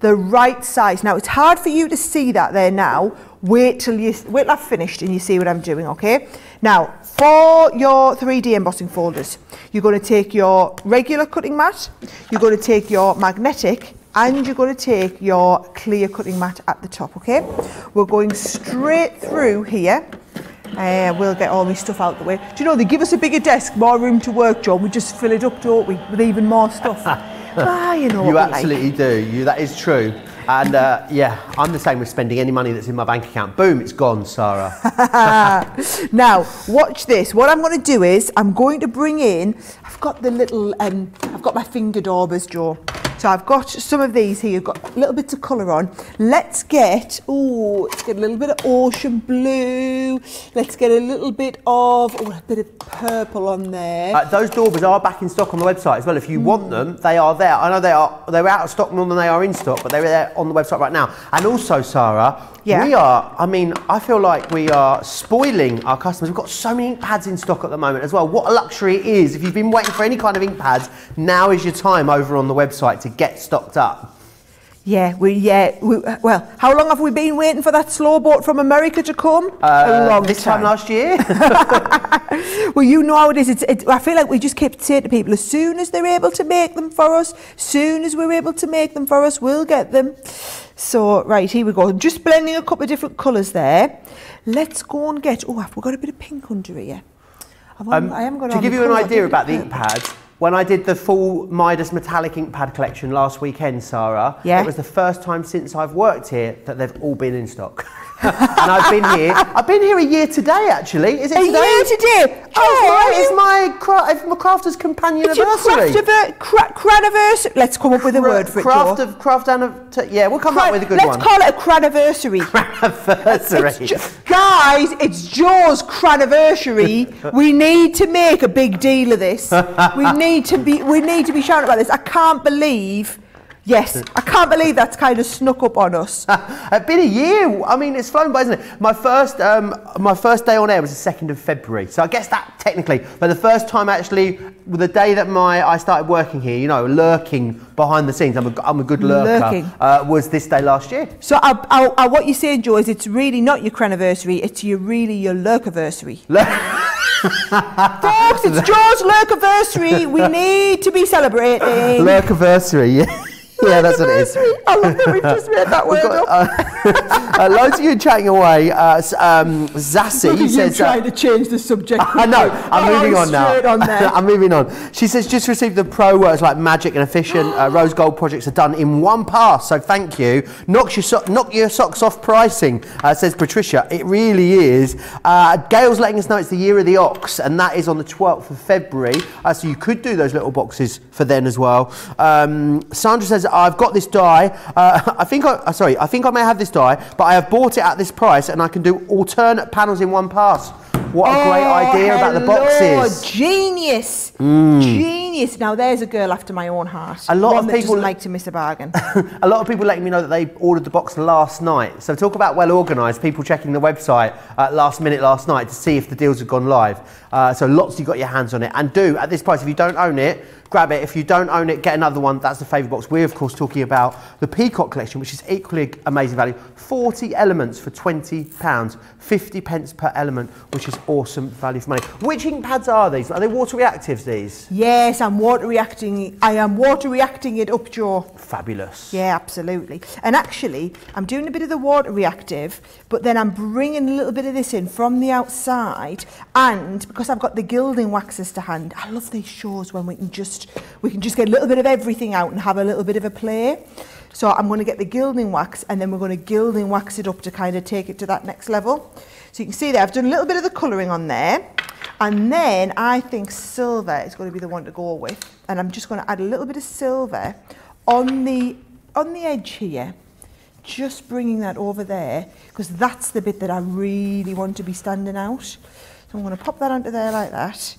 the right size. Now, it's hard for you to see that there now. Wait till, you, wait till I've finished and you see what I'm doing, okay? Now, for your 3D embossing folders, you're going to take your regular cutting mat, you're going to take your magnetic, and you're going to take your clear cutting mat at the top, okay? We're going straight through here. Uh, we'll get all my stuff out the way. Do you know, they give us a bigger desk, more room to work, John. We just fill it up, don't we, with even more stuff. ah, you know You absolutely like. do. You, that is true. And uh, yeah, I'm the same with spending any money that's in my bank account. Boom, it's gone, Sara. now, watch this. What I'm going to do is I'm going to bring in, I've got the little, um, I've got my finger daubers, Joe. So I've got some of these here, You've got little bits of colour on. Let's get, oh, let's get a little bit of ocean blue. Let's get a little bit of, oh, a bit of purple on there. Uh, those daubers are back in stock on the website as well. If you mm. want them, they are there. I know they are, they're out of stock more than they are in stock, but they're there on the website right now. And also, Sara, yeah. we are, I mean, I feel like we are spoiling our customers. We've got so many ink pads in stock at the moment as well. What a luxury it is. If you've been waiting for any kind of ink pads, now is your time over on the website to to get stocked up. Yeah, we yeah. We, well, how long have we been waiting for that slow boat from America to come? Uh, a long this time. time last year. well, you know how it is. It's, it, I feel like we just keep saying to people, as soon as they're able to make them for us, soon as we're able to make them for us, we'll get them. So, right, here we go. I'm just blending a couple of different colours there. Let's go and get, oh, we've got a bit of pink under here. Um, I haven't got to give you an idea about the ink pads, when I did the full Midas metallic ink pad collection last weekend, Sara, yeah. it was the first time since I've worked here that they've all been in stock. and I've been here. I've been here a year today, actually. Is it A today? year today. Oh, Oh, it's my, cra- it's my crafter's companion It's your anniversary. craft cra- craniversary. Let's come up with a word for it, Craft of craft and yeah, we'll come Cra- up with a good Let's one. call it a craniversary. It's Jo- guys, it's Joe's craniversary. we need to make a big deal of this. we need to be we need to be shouting about this. I can't believe Yes, I can't believe that's kind of snuck up on us. It's been a year. I mean, it's flown by, isn't it? My first, um, my first day on air was the second of February, so I guess that technically. But the first time actually, the day that my I started working here, you know, lurking behind the scenes. I'm a, I'm a good lurker. Uh, was this day last year? So I, I, I, what you're saying, Joe, is it's really not your craniversary, it's your really your lurkiversary. Folks, it's Joe's lurkiversary. We need to be celebrating. Lurkiversary. Yeah. Yeah, that's what it is. I love that we've just made that word got, up. uh, uh, loads of you chatting away. Uh, um, at you says. uh, trying to change the subject. I know. I'm moving on now. on. I'm moving on. She says just received the pro works like magic and efficient. uh, rose gold projects are done in one pass, so thank you. Knock your so- knock your socks off pricing, uh, says Patricia. It really is. Uh, Gail's letting us know it's the year of the ox, and that is on the 12th of February. Uh, so you could do those little boxes for then as well. Um, Sandra says I've got this die. Uh, I think I uh, sorry. I think I may have this die, but I have bought it at this price, and I can do alternate panels in one pass. What a great Oh, idea about the boxes. Mm. Genius. Genius. Now there's a girl after my own heart. A lot One of people- like to miss a bargain. a lot of people letting me know that they ordered the box last night. So talk about well organised. People checking the website uh, last minute last night to see if the deals have gone live. Uh, so lots you got your hands on it. And do at this price if you don't own it. Grab it. If you don't own it, get another one. That's the favourite box. We're, of course, talking about the Peacock collection, which is equally amazing value. 40 elements for £20, 50 pence per element, which is awesome value for money. Which ink pads are these? Are they water reactives, these? yes, I'm water reacting. I am water reacting it up, Joe. Fabulous. Yeah, absolutely. And actually, I'm doing a bit of the water reactive, but then I'm bringing a little bit of this in from the outside. And because I've got the gilding waxes to hand, I love these shows when we can just we can just get a little bit of everything out and have a little bit of a play. So I'm going to get the gilding wax, and then we're going to gilding wax it up to kind of take it to that next level. So you can see there, I've done a little bit of the colouring on there. And then I think silver is going to be the one to go with. And I'm just going to add a little bit of silver on the on the edge here. Just bringing that over there because that's the bit that I really want to be standing out. So I'm going to pop that onto there like that.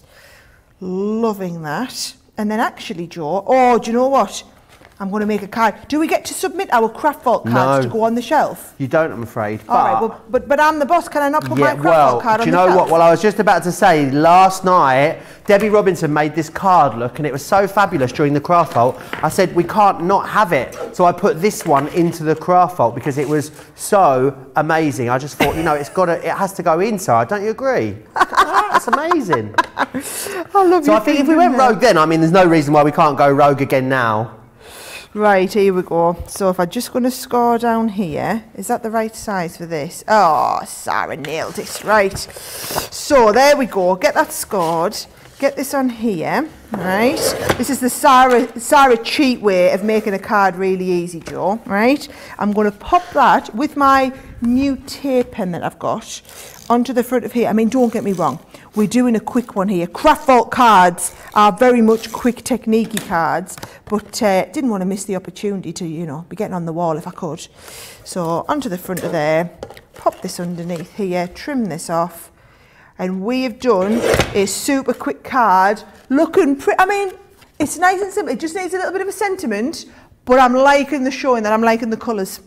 Loving that. And then actually Joe oh do you know what I'm going to make a card do we get to submit our craft vault cards No. to go on the shelf You don't, I'm afraid. all right but- well, but but I'm the boss can I not put my Yeah, craft well, vault card on the do on you know shelf what? Well, I was just about to say, last night, Debbie Robinson made this card look, and it was so fabulous during the craft vault. I said, we can't not have it. So I put this one into the craft vault because it was so amazing. I just thought, you know, it's got to, it has to go inside. Don't you agree? That's amazing. I love So you I think if we went rogue then, I mean, there's no reason why we can't go rogue again now. Right, here we go. So if I'm just going to score down here, is that the right size for this? Oh, Sara nailed it. Right. So there we go. Get that scored. Get this on here. Right. This is the Sara, Sara cheat way of making a card really easy, Joe. Right. I'm going to pop that with my new tape pen that I've got onto the front of here. I mean, don't get me wrong. We're doing a quick one here. Craft Vault cards are very much quick techniquey cards, but uh, didn't want to miss the opportunity to, you know, be getting on the wall if I could. So onto the front of there, pop this underneath here, trim this off, and we have done a super quick card looking pretty. I mean, it's nice and simple. It just needs a little bit of a sentiment, but I'm liking the showing that I'm liking the colours.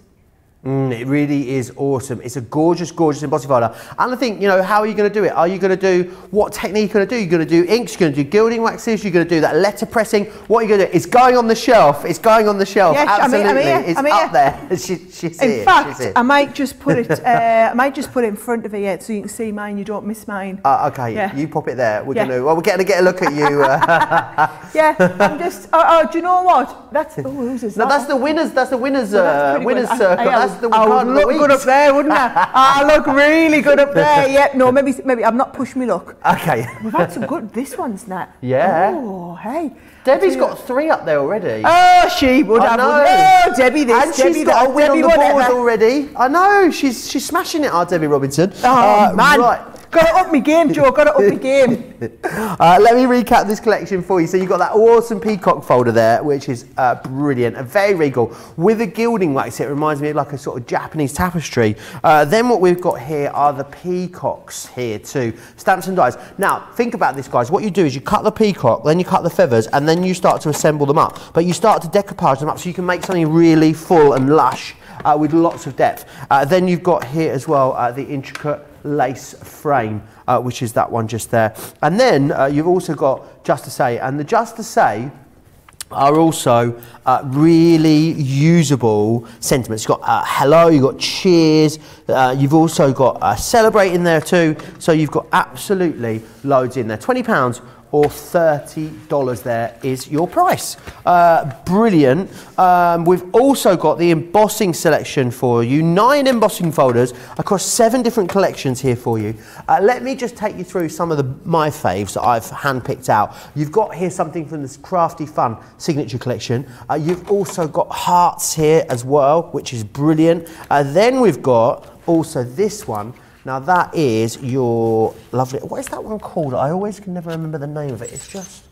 Mm, it really is awesome. It's a gorgeous, gorgeous embossing folder. And I think, you know, how are you going to do it? Are you going to do, what technique are you going to do? You're going to do inks, you're going to do gilding waxes, you're going to do that letter pressing. What are you going to do? It's going on the shelf. It's going on the shelf. Yes, I'm here, Absolutely. I'm here, it's I'm up there. She, she's In here. fact, she's. I might just put it. Uh, I might just put it in front of it so you can see mine. You don't miss mine. Uh, okay, Yeah. you pop it there. We're Yeah. going to, well, we're getting to get a look at you. Uh, yeah, I'm just. Oh, oh, do you know what? That's. Oh, who's is no, that? that's the winners, that's the winners, that's uh, winners. I- circle. As the I would of the look good up there, wouldn't I? I look really good up there. Yep. No, maybe maybe I've not pushed me luck. Okay. We've had some good. This one's not. Yeah. Oh, hey. Debbie's got three up there already. Oh, she would I have. know. Oh, Debbie this, and Debbie she's got a win Debbie on the board whatever. already. I know. She's she's smashing it, our Debbie Robinson. Oh, Uh, man. Right. Got to up my game, Joe. Got to up my game. Uh, let me recap this collection for you. So you've got that awesome peacock folder there, which is uh, brilliant and very regal with a gilding wax. It reminds me of like a sort of Japanese tapestry. Uh, then what we've got here are the peacocks here too, stamps and dies. Now think about this, guys. What you do is you cut the peacock, then you cut the feathers, and then you start to assemble them up. But you start to decoupage them up so you can make something really full and lush uh, with lots of depth. Uh, then you've got here as well uh, the intricate lace frame, uh, which is that one just there. And then uh, you've also got Just to Say, and the Just to Say are also uh, really usable sentiments. You've got uh, hello, you've got cheers, uh, you've also got uh, celebrate in there too. So you've got absolutely loads in there. £20 or $30 there is your price. Uh, brilliant. Um, we've also got the embossing selection for you. Nine embossing folders across seven different collections here for you. Uh, let me just take you through some of the my faves that I've handpicked out. You've got here something from this Crafty Fun signature collection. Uh, you've also got hearts here as well, which is brilliant. Uh, then we've got also this one. Now that is your lovely. What is that one called? I always can never remember the name of it. It's just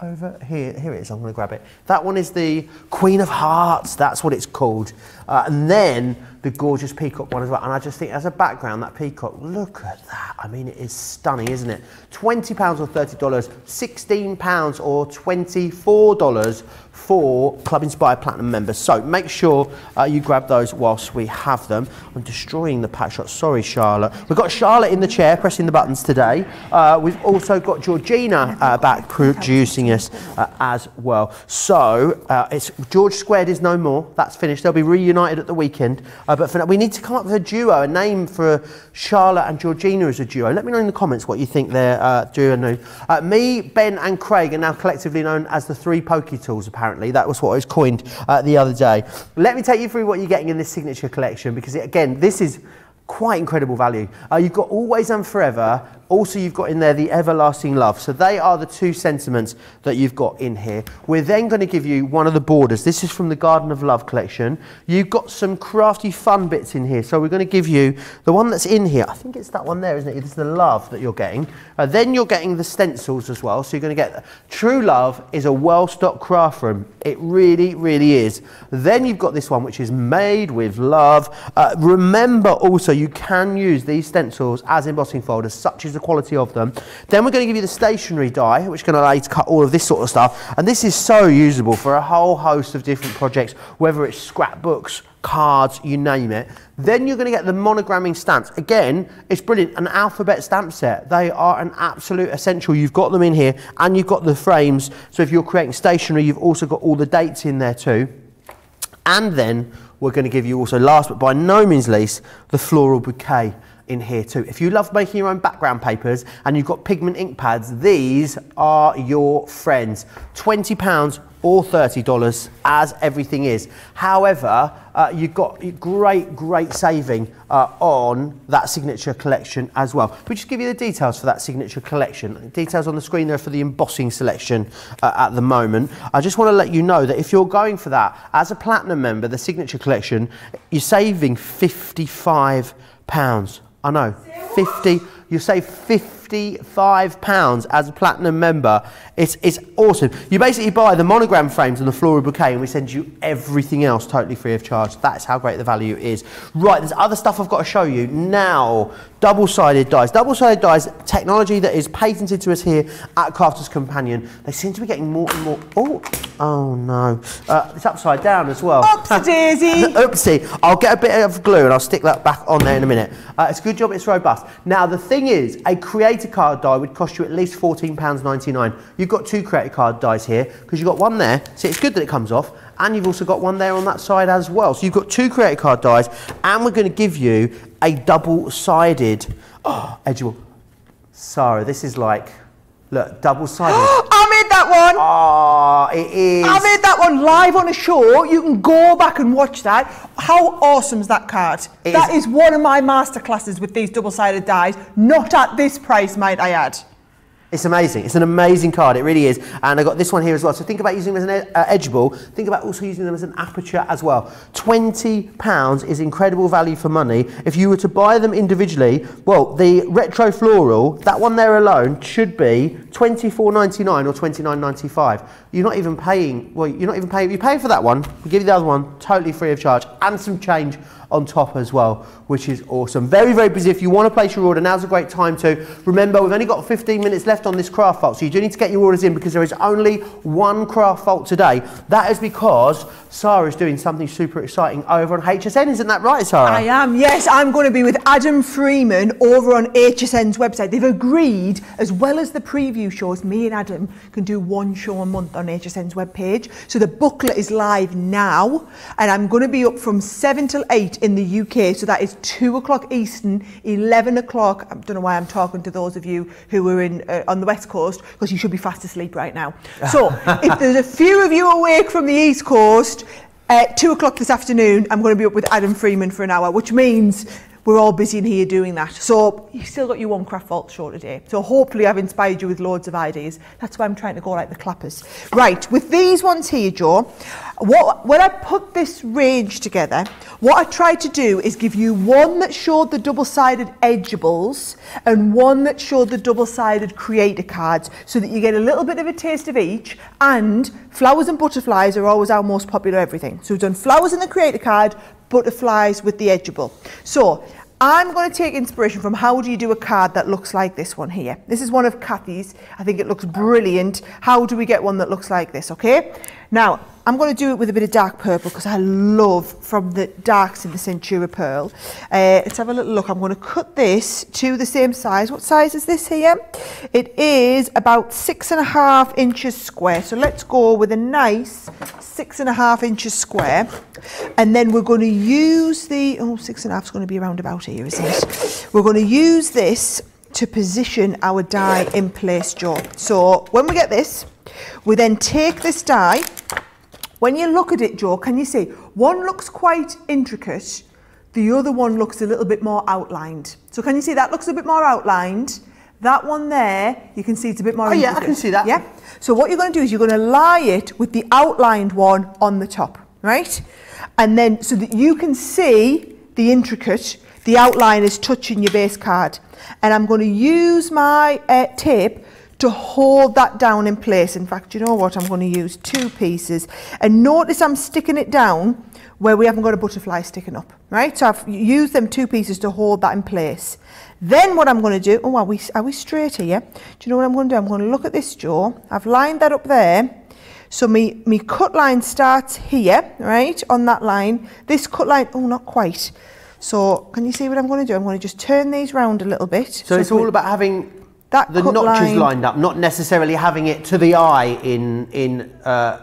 over here. Here it is. I'm going to grab it. That one is the Queen of Hearts. That's what it's called. Uh, and then the gorgeous peacock one as well. And I just think, as a background, that peacock. Look at that. I mean, it is stunning, isn't it? Twenty pounds or thirty dollars. Sixteen pounds or twenty-four dollars for Club Inspired Platinum members. So make sure uh, you grab those whilst we have them. I'm destroying the pack shot. Sorry, Charlotte. We've got Charlotte in the chair pressing the buttons today. Uh, we've also got Georgina uh, back producing us uh, as well. So uh, it's George Squared is no more. That's finished. They'll be reunited at the weekend. Uh, but for now, we need to come up with a duo, a name for Charlotte and Georgina as a duo. Let me know in the comments what you think their duo. Uh, me, Ben, and Craig are now collectively known as the three Pokey Tools. Apparently, that was what I was coined uh, the other day. Let me take you through what you're getting in this signature collection because it, again, this is quite incredible value. Uh, you've got always and forever. Also, you've got in there the everlasting love. So they are the two sentiments that you've got in here. We're then going to give you one of the borders. This is from the Garden of Love collection. You've got some crafty fun bits in here. So we're going to give you the one that's in here. I think it's that one there, isn't it? It's the love that you're getting. Uh, then you're getting the stencils as well. So you're going to get True Love is a well-stocked craft room. It really, really is. Then you've got this one, which is made with love. Uh, remember also, you can use these stencils as embossing folders, such as the quality of them. Then we're going to give you the stationary die, which is going to allow you to cut all of this sort of stuff. And this is so usable for a whole host of different projects, whether it's scrapbooks, cards, you name it. Then you're going to get the monogramming stamps. Again, it's brilliant. An alphabet stamp set. They are an absolute essential. You've got them in here and you've got the frames. So if you're creating stationery, you've also got all the dates in there too. And then we're going to give you also, last but by no means least, the floral bouquet in here too. If you love making your own background papers and you've got pigment ink pads, these are your friends. £20 or $30 as everything is. However, uh, you've got great, great saving uh, on that signature collection as well. We just give you the details for that signature collection. Details on the screen there for the embossing selection uh, at the moment. I just want to let you know that if you're going for that as a platinum member, the signature collection, you're saving 55 pounds. I know, 50, you save 55 pounds as a platinum member. It's, it's awesome. You basically buy the monogram frames and the floral bouquet and we send you everything else totally free of charge. That's how great the value is. Right, there's other stuff I've got to show you. Now, double-sided dies. Double-sided dies, technology that is patented to us here at Crafters Companion. They seem to be getting more and more, oh, oh no. Uh, it's upside down as well. Oopsie daisy. Oopsie. I'll get a bit of glue and I'll stick that back on there in a minute. Uh, it's a good job it's robust. Now, the thing is, a creator card die would cost you at least £14.99. You've got two creator card dies here because you've got one there. See, it's good that it comes off. And you've also got one there on that side as well. So you've got two creator card dies and we're going to give you a double-sided, oh, edgeable. Sara, this is like, look, double-sided. I made that one. Oh, it is. I made that one live on a show. You can go back and watch that. How awesome is that card? It that is- is one of my masterclasses with these double-sided dies. Not at this price, might I add. It's amazing. It's an amazing card. It really is. And I got this one here as well. So think about using them as an uh, edgeable. Think about also using them as an aperture as well. Twenty pounds is incredible value for money. If you were to buy them individually, well, the retro floral, that one there alone should be twenty four ninety nine or twenty nine ninety five. You're not even paying. Well, you're not even paying. you pay for that one. We give you the other one totally free of charge and some change on top as well, which is awesome. Very, very busy. If you want to place your order, now's a great time to. Remember, we've only got 15 minutes left on this craft vault, so you do need to get your orders in because there is only one craft vault today. That is because Sara is doing something super exciting over on HSN. Isn't that right, Sara? I am, yes. I'm going to be with Adam Freeman over on HSN's website. They've agreed, as well as the preview shows, me and Adam can do one show a month on HSN's webpage. So the booklet is live now, and I'm going to be up from 7 till 8 in the UK. So that is 2 o'clock Eastern, 11 o'clock. I don't know why I'm talking to those of you who are in uh, on the West Coast, because you should be fast asleep right now. So if there's a few of you awake from the East Coast, at two o'clock this afternoon, I'm going to be up with Adam Freeman for an hour, which means we're all busy in here doing that. So you've still got your one craft vault show today. So hopefully I've inspired you with loads of ideas. That's why I'm trying to go like the clappers. Right, with these ones here, Joe, what, when I put this range together, what I tried to do is give you one that showed the double-sided edgeables and one that showed the double-sided creator cards so that you get a little bit of a taste of each and flowers and butterflies are always our most popular everything. So we've done flowers in the creator card, butterflies with the edgeable. So I'm going to take inspiration from how do you do a card that looks like this one here. This is one of Kathy's. I think it looks brilliant. How do we get one that looks like this, okay? Now, I'm going to do it with a bit of dark purple because I love from the darks in the Centura Pearl. Uh, let's have a little look. I'm going to cut this to the same size. What size is this here? It is about six and a half inches square. So let's go with a nice six and a half inches square. And then we're going to use the, oh, six and a half is going to be around about here, isn't it? We're going to use this to position our die in place, Joe. So when we get this, we then take this die. When you look at it, Joe, can you see one looks quite intricate, the other one looks a little bit more outlined. So can you see that looks a bit more outlined? That one there, you can see it's a bit more Oh, yeah, I can see that. Yeah. So what you're going to do is you're going to lie it with the outlined one on the top, right? And then so that you can see the intricate, the outline is touching your base card. And I'm going to use my uh, tape to hold that down in place. In fact, you know what? I'm going to use two pieces. And notice I'm sticking it down where we haven't got a butterfly sticking up, right? So I've used them two pieces to hold that in place. Then what I'm going to do, oh, are we, are we straight here? Do you know what I'm going to do? I'm going to look at this jaw. I've lined that up there. So me, me cut line starts here, right, on that line. This cut line, oh, not quite. So can you see what I'm going to do? I'm going to just turn these round a little bit. so it's all about having That the notches line- lined up, not necessarily having it to the eye in in uh,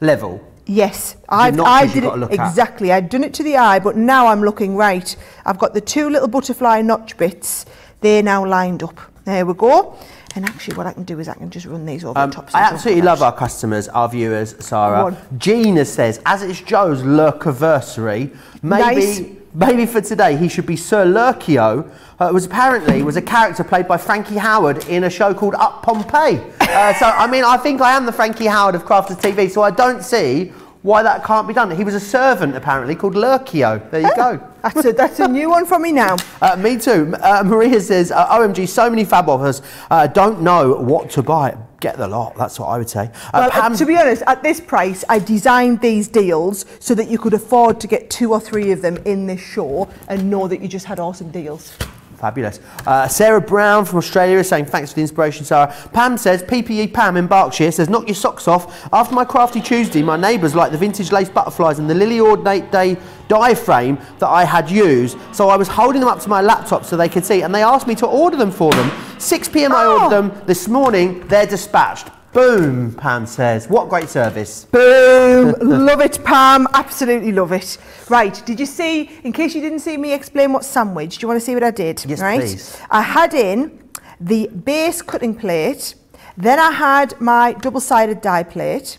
level. Yes, I, notches I did it look at. exactly. I'd done it to the eye, but now I'm looking right. I've got the two little butterfly notch bits. They're now lined up. There we go. And actually, what I can do is I can just run these over Um, the top. I absolutely love our customers, our viewers, Sara. Gina says, as it's Joe's Lurkiversary, maybe Nice. Maybe for today he should be Sir Lurkio. Uh, was apparently was a character played by Frankie Howerd in a show called Up Pompeii. Uh, so I mean, I think I am the Frankie Howerd of Crafters TV. So I don't see why that can't be done. He was a servant apparently called Lurcio. There you go. That's a, that's a new one for me now. Uh, me too. Uh, Maria says, uh, OMG, so many fab offers. Uh, don't know what to buy. Get the lot. That's what I would say. Uh, Well, Pam, to be honest, at this price, I designed these deals so that you could afford to get two or three of them in this show and know that you just had awesome deals. Fabulous. Uh, Sarah Brown from Australia is saying, thanks for the inspiration, Sara. Pam says, PPE Pam in Berkshire says, knock your socks off. After my crafty Tuesday, my neighbours like the vintage lace butterflies and the Lily Ordinate Day die frame that I had used. So I was holding them up to my laptop so they could see, and they asked me to order them for them. 6 p.m. I Oh. ordered them. This morning, they're dispatched. Boom, Pam says. What great service. Boom! love it, Pam. Absolutely love it. Right, did you see, in case you didn't see me explain what sandwich, do you want to see what I did? Yes, right? please. I had in the base cutting plate, Then I had my double-sided die plate.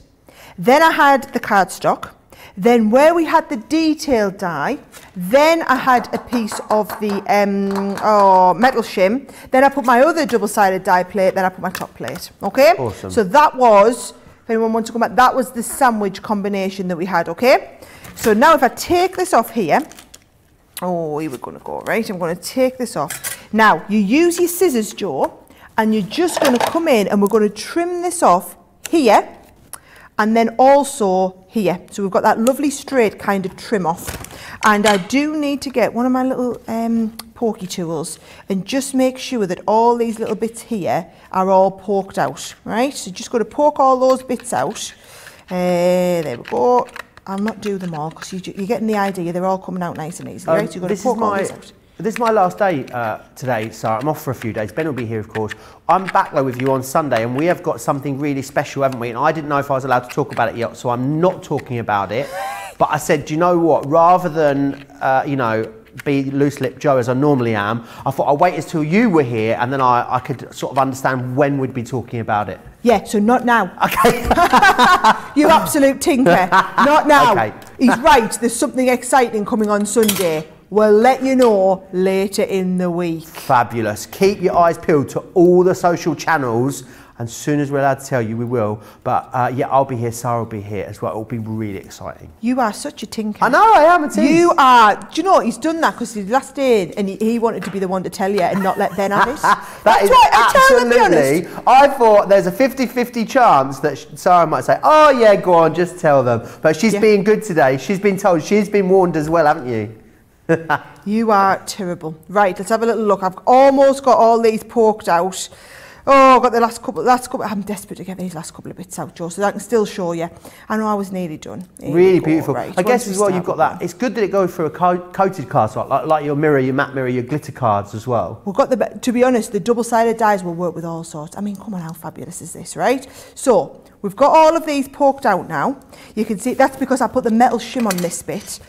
Then I had the cardstock. Then where we had the detailed die, then I had a piece of the um, oh, metal shim. Then I put my other double-sided die plate. Then I put my top plate. Okay. Awesome. So that was, if anyone wants to come back, that was the sandwich combination that we had. Okay. So now if I take this off here, oh, here we're going to go, right? I'm going to take this off. Now you use your scissors, Joe, and you're just going to come in and we're going to trim this off here and then also here. So we've got that lovely straight kind of trim off. And I do need to get one of my little um, porky tools and just make sure that all these little bits here are all poked out, right? So just got to poke all those bits out. Uh, there we go. I'll not do them all because you, you're getting the idea. They're all coming out nice and easy, Um, right? So you've got to poke all these out. This is my last day uh, today, Sara. I'm off for a few days. Ben will be here, of course. I'm back though with you on Sunday, and we have got something really special, haven't we? And I didn't know if I was allowed to talk about it yet, so I'm not talking about it. But I said, do you know what? Rather than uh, you know be loose-lipped Joe as I normally am, I thought I'd wait until you were here, and then I, I could sort of understand when we'd be talking about it. Yeah, so not now. Okay. You absolute tinker. Not now. Okay. He's right. There's something exciting coming on Sunday. We'll let you know later in the week. Fabulous. Keep your eyes peeled to all the social channels. And as soon as we're allowed to tell you, we will. But uh, yeah, I'll be here. Sara will be here as well. It'll be really exciting. You are such a tinker. I know I am. It is. You are. Do you know what? He's done that because his last day and he, he wanted to be the one to tell you and not let Ben have it. That That's is right. I tell him, to be honest. absolutely. I thought there's a 50-50 chance that Sara might say, "Oh yeah, go on, just tell them." But she's Yeah. being good today. She's been told. She's been warned as well, haven't you? You are terrible. Right, let's have a little look. I've almost got all these poked out. Oh, I've got the last couple, last couple. I'm desperate to get these last couple of bits out, Joe, so that I can still show you. I know I was nearly done. Here Really beautiful. Right, I guess once as well, you've got that. It's good that it goes through a co- coated card, so like, like your mirror, your matte mirror, your glitter cards as well. We've got the, to be honest, the double-sided dies will work with all sorts. I mean, come on, how fabulous is this, right? So, we've got all of these poked out now. You can see, that's because I put the metal shim on this bit.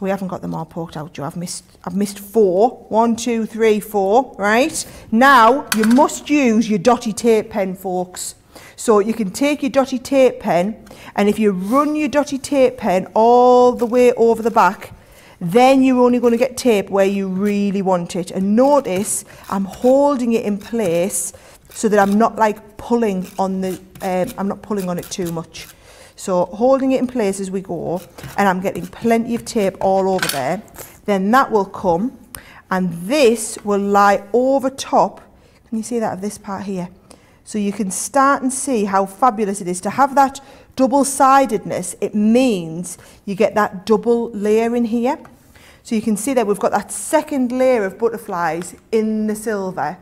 We haven't got them all poked out, Joe. I've missed, I've missed four. One, two, three, four, right? Now, you must use your dotty tape pen, folks. So you can take your dotty tape pen, and if you run your dotty tape pen all the way over the back, then you're only going to get tape where you really want it. And notice I'm holding it in place so that I'm not like pulling on the, um, I'm not pulling on it too much. So holding it in place as we go, and I'm getting plenty of tape all over there. Then that will come, and this will lie over top. Can you see that of this part here? So you can start and see how fabulous it is to have that double-sidedness. It means you get that double layer in here. So you can see that we've got that second layer of butterflies in the silver.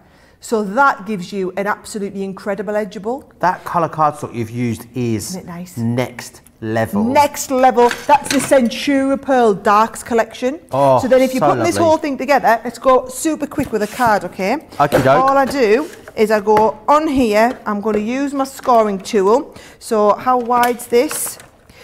So that gives you an absolutely incredible edgeable. That colour cardstock you've used is nice? next level. Next level, that's the Centura Pearl Darks collection. Oh, so then if you so put this whole thing together, let's go super quick with a card, okay? Okey-doke. All I do is I go on here, I'm going to use my scoring tool. So how wide's this?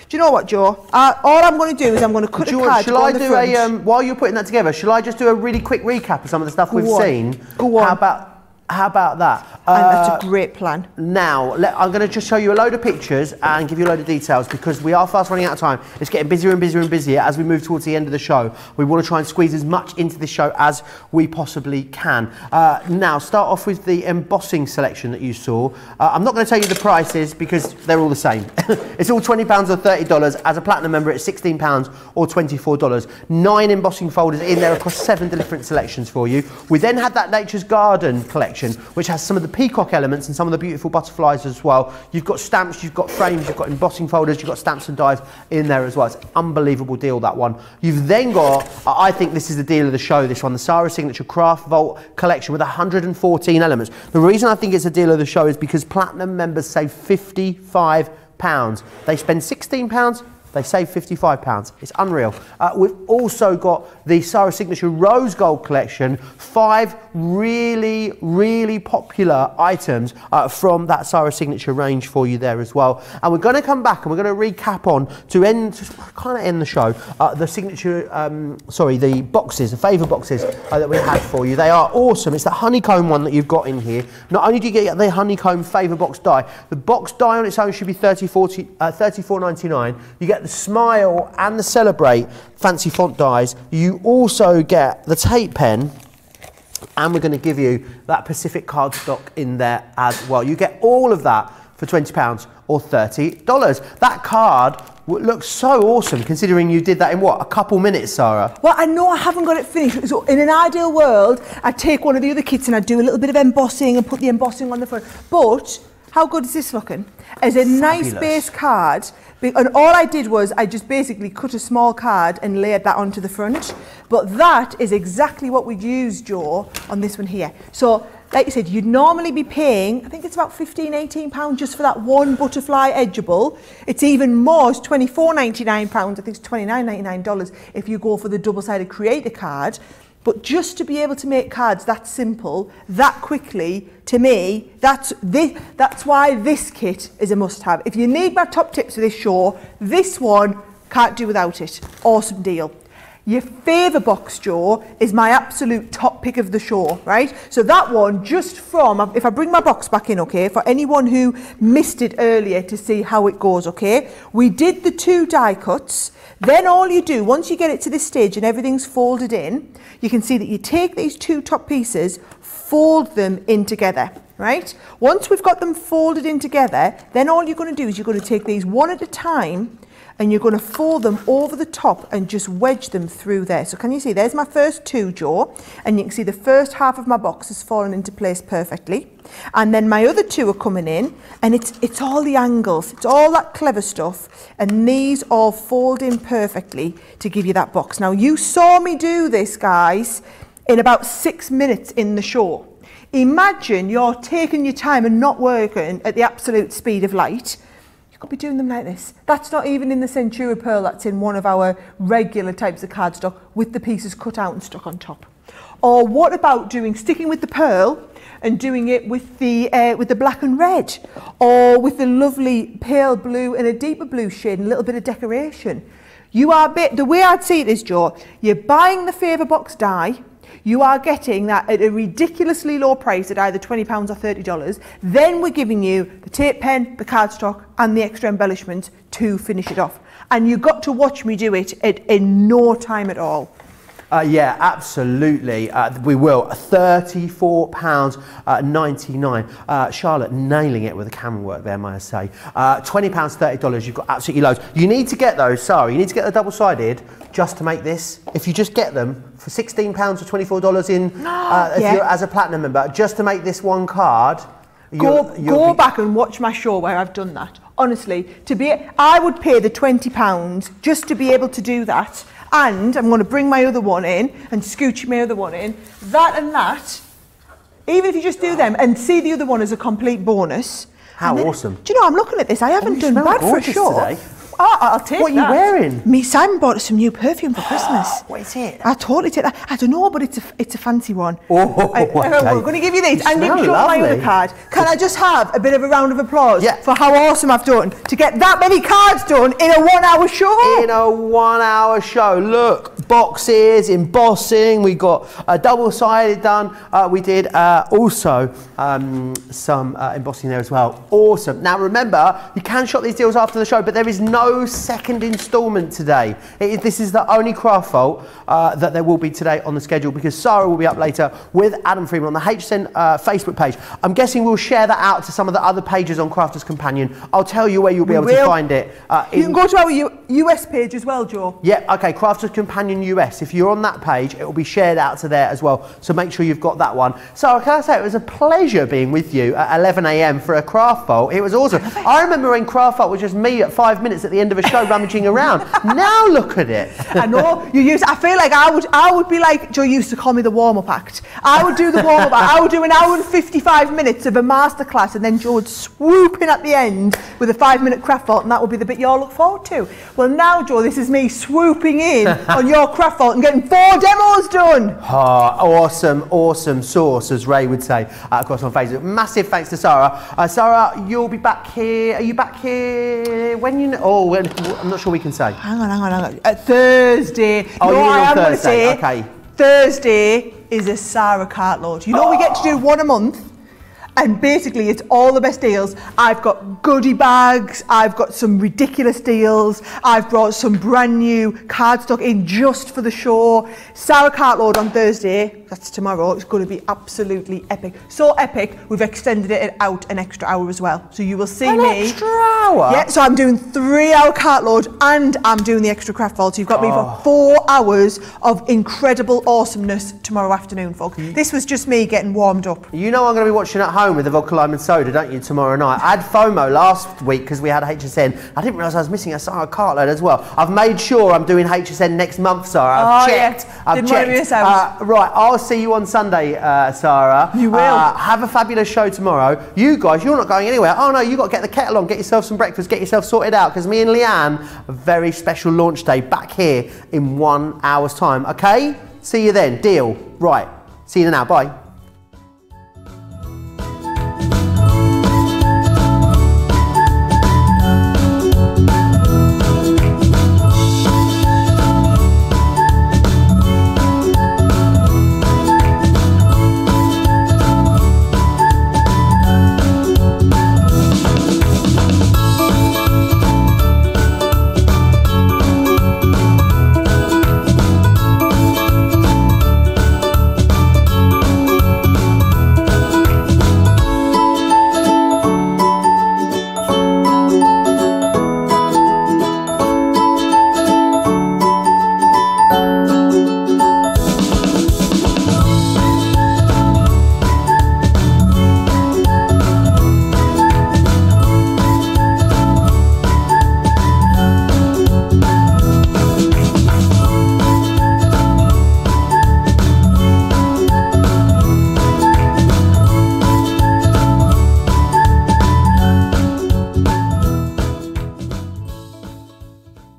Do you know what, Joe? Uh, all I'm going to do is I'm going to cut Do a card shall I do front. a um, while you're putting that together? Shall I just do a really quick recap of some of the stuff Go we've on. seen? Go on. How about how about that? and Uh, that's a great plan. Now, let, I'm going to just show you a load of pictures and give you a load of details because we are fast running out of time. It's getting busier and busier and busier as we move towards the end of the show. We want to try and squeeze as much into the show as we possibly can. Uh, now, start off with the embossing selection that you saw. Uh, I'm not going to tell you the prices because they're all the same. it's all £20 or $30. As a platinum member, it's £16 or $24. Nine embossing folders in there across seven different selections for you. We then had that Nature's Garden collection, which has some of the peacock elements and some of the beautiful butterflies as well. You've got stamps, you've got frames, you've got embossing folders, you've got stamps and dies in there as well. It's unbelievable deal, that one. You've then got, I think this is the deal of the show, this one, the Sara Signature Craft Vault collection with 114 elements. The reason I think it's a deal of the show is because platinum members save 55 pounds. They spend 16 pounds They save £55. It's unreal. Uh, we've also got the Sara Signature Rose Gold Collection. Five really, really popular items uh, from that Sara Signature range for you there as well. And we're going to come back and we're going to recap on to end, kind of end the show, uh, the signature, um, sorry, the boxes, the favour boxes uh, that we had for you. They are awesome. It's the honeycomb one that you've got in here. Not only do you get the honeycomb favour box die, the box die on its own should be 30, 40, uh, 34.99. You get the Smile and the Celebrate fancy font dies. You also get the tape pen and we're going to give you that Pacific cardstock in there as well. You get all of that for £20 or $30. That card looks so awesome considering you did that in what, a couple minutes, Sara? Well, I know I haven't got it finished. So in an ideal world, I'd take one of the other kits and I'd do a little bit of embossing and put the embossing on the front. But how good is this looking? As a Fabulous. nice base card, and all I did was I just basically cut a small card and layered that onto the front. But that is exactly what we'd use, Joe, on this one here. So, like I said, you'd normally be paying, I think it's about 15, 18 pounds just for that one butterfly edgeable. It's even more, it's 24.99 pounds. I think it's 29.99 dollars if you go for the double-sided creator card. But just to be able to make cards that simple, that quickly, to me, that's, this, that's why this kit is a must-have. If you need my top tips for this show, this one, can't do without it. Awesome deal. Your favour box, Joe, is my absolute top pick of the show, right? So that one, just from, if I bring my box back in, okay, for anyone who missed it earlier to see how it goes, okay, we did the two die cuts. Then all you do, once you get it to this stage and everything's folded in, you can see that you take these two top pieces, fold them in together, right? Once we've got them folded in together, then all you're going to do is you're going to take these one at a time and you're going to fold them over the top and just wedge them through there. So can you see, there's my first two, jaw, and you can see the first half of my box has fallen into place perfectly. And then my other two are coming in, and it's, it's all the angles, it's all that clever stuff, and these all fold in perfectly to give you that box. Now, you saw me do this, guys, in about six minutes in the show. Imagine you're taking your time and not working at the absolute speed of light, could be doing them like this. That's not even in the Centura Pearl, that's in one of our regular types of cardstock with the pieces cut out and stuck on top. Or what about doing, sticking with the pearl and doing it with the, uh, with the black and red or with the lovely pale blue and a deeper blue shade and a little bit of decoration. You are, bit, the way I'd see it is, Joe, you're buying the favour box die, you are getting that at a ridiculously low price at either £20 or $30. Then we're giving you the tape pen, the cardstock, and the extra embellishments to finish it off. And you've got to watch me do it at, in no time at all. Uh, yeah, absolutely. Uh, we will. £34.99. Uh, uh, Charlotte nailing it with the camera work there, may I say. Uh, £20, $30. You've got absolutely loads. You need to get those, sorry, you need to get the double sided just to make this. If you just get them for £16 or $24 in, uh, yeah. as a platinum member, just to make this one card. Go, you'll, you'll go back and watch my show where I've done that. Honestly, to be, I would pay the £20 just to be able to do that and I'm going to bring my other one in and scooch my other one in. That and that, even if you just do them and see the other one as a complete bonus. How then, awesome. Do you know, I'm looking at this. I oh, haven't oh, done bad for show. Today. Oh, I'll take What are you wearing? Me, Simon bought some new perfume for Christmas. what is it? I totally take that. I don't know, but it's a, it's a fancy one. Oh, I, okay. We're going to give you this. I'm going to show my other card. Can I just have a bit of a round of applause yeah. for how awesome I've done to get that many cards done in a one-hour show? In a one-hour show. Look, boxes, embossing. We got a double-sided done. Uh, we did uh, also um, some uh, embossing there as well. Awesome. Now remember, you can shop these deals after the show, but there is no second instalment today. this is the only craft vault uh, that there will be today on the schedule because Sara will be up later with Adam Freeman on the HSN uh, Facebook page. I'm guessing we'll share that out to some of the other pages on Crafters Companion. I'll tell you where you'll be we able will. to find it. Uh, you can go to our U US page as well, Joe. Yeah, okay, Crafters Companion US. If you're on that page, it will be shared out to there as well. So make sure you've got that one. Sara, can I say it was a pleasure being with you at 11 a.m. for a craft vault. It was awesome. I remember when craft vault was just me at five minutes at the end of a show rummaging around. Now look at it. I know you used. I feel like I would. I would be like Joe used to call me the warm up act. I would do the warm up. I would do an hour and fifty-five minutes of a masterclass, and then Joe would swoop in at the end with a five-minute craft vault, and that would be the bit you all look forward to. Well, now Joe, this is me swooping in on your craft vault and getting four demos done. Oh, awesome, awesome sauce, as Ray would say, uh, of course, on Facebook. Massive thanks to Sara. Uh, Sara, you'll be back here. Are you back here when you know? Oh, when, I'm not sure we can say. Hang on, hang on, hang on. Uh, Thursday. Oh, no, you I am gonna Thursday, say okay. Thursday is a Sara cartload. You know, we get to do one a month. And basically, it's all the best deals. I've got goodie bags. I've got some ridiculous deals. I've brought some brand new cardstock in just for the show. Sara Cartload on Thursday. That's tomorrow. It's going to be absolutely epic. So epic, we've extended it out an extra hour as well. So you will see An me. extra hour? Yeah, so I'm doing three hour cartload and I'm doing the extra craft vault. So you've got me Oh. for four hours of incredible awesomeness tomorrow afternoon, folks. Mm. This was just me getting warmed up. You know I'm going to be watching at home with the vodka lime and soda, don't you, tomorrow night? I had FOMO last week because we had HSN. I didn't realise I was missing a Sara Cartload as well. I've made sure I'm doing HSN next month, Sara. I've Oh, yeah. checked. I've Didn't checked. miss out. Uh, right, I'll see you on Sunday, uh, Sara. You will. Uh, have a fabulous show tomorrow. You guys, you're not going anywhere. Oh no, you got to get the kettle on, get yourself some breakfast, get yourself sorted out because me and Leanne, a very special launch day back here in one hour's time. Okay? See you then. Deal. Right. See you now. Bye.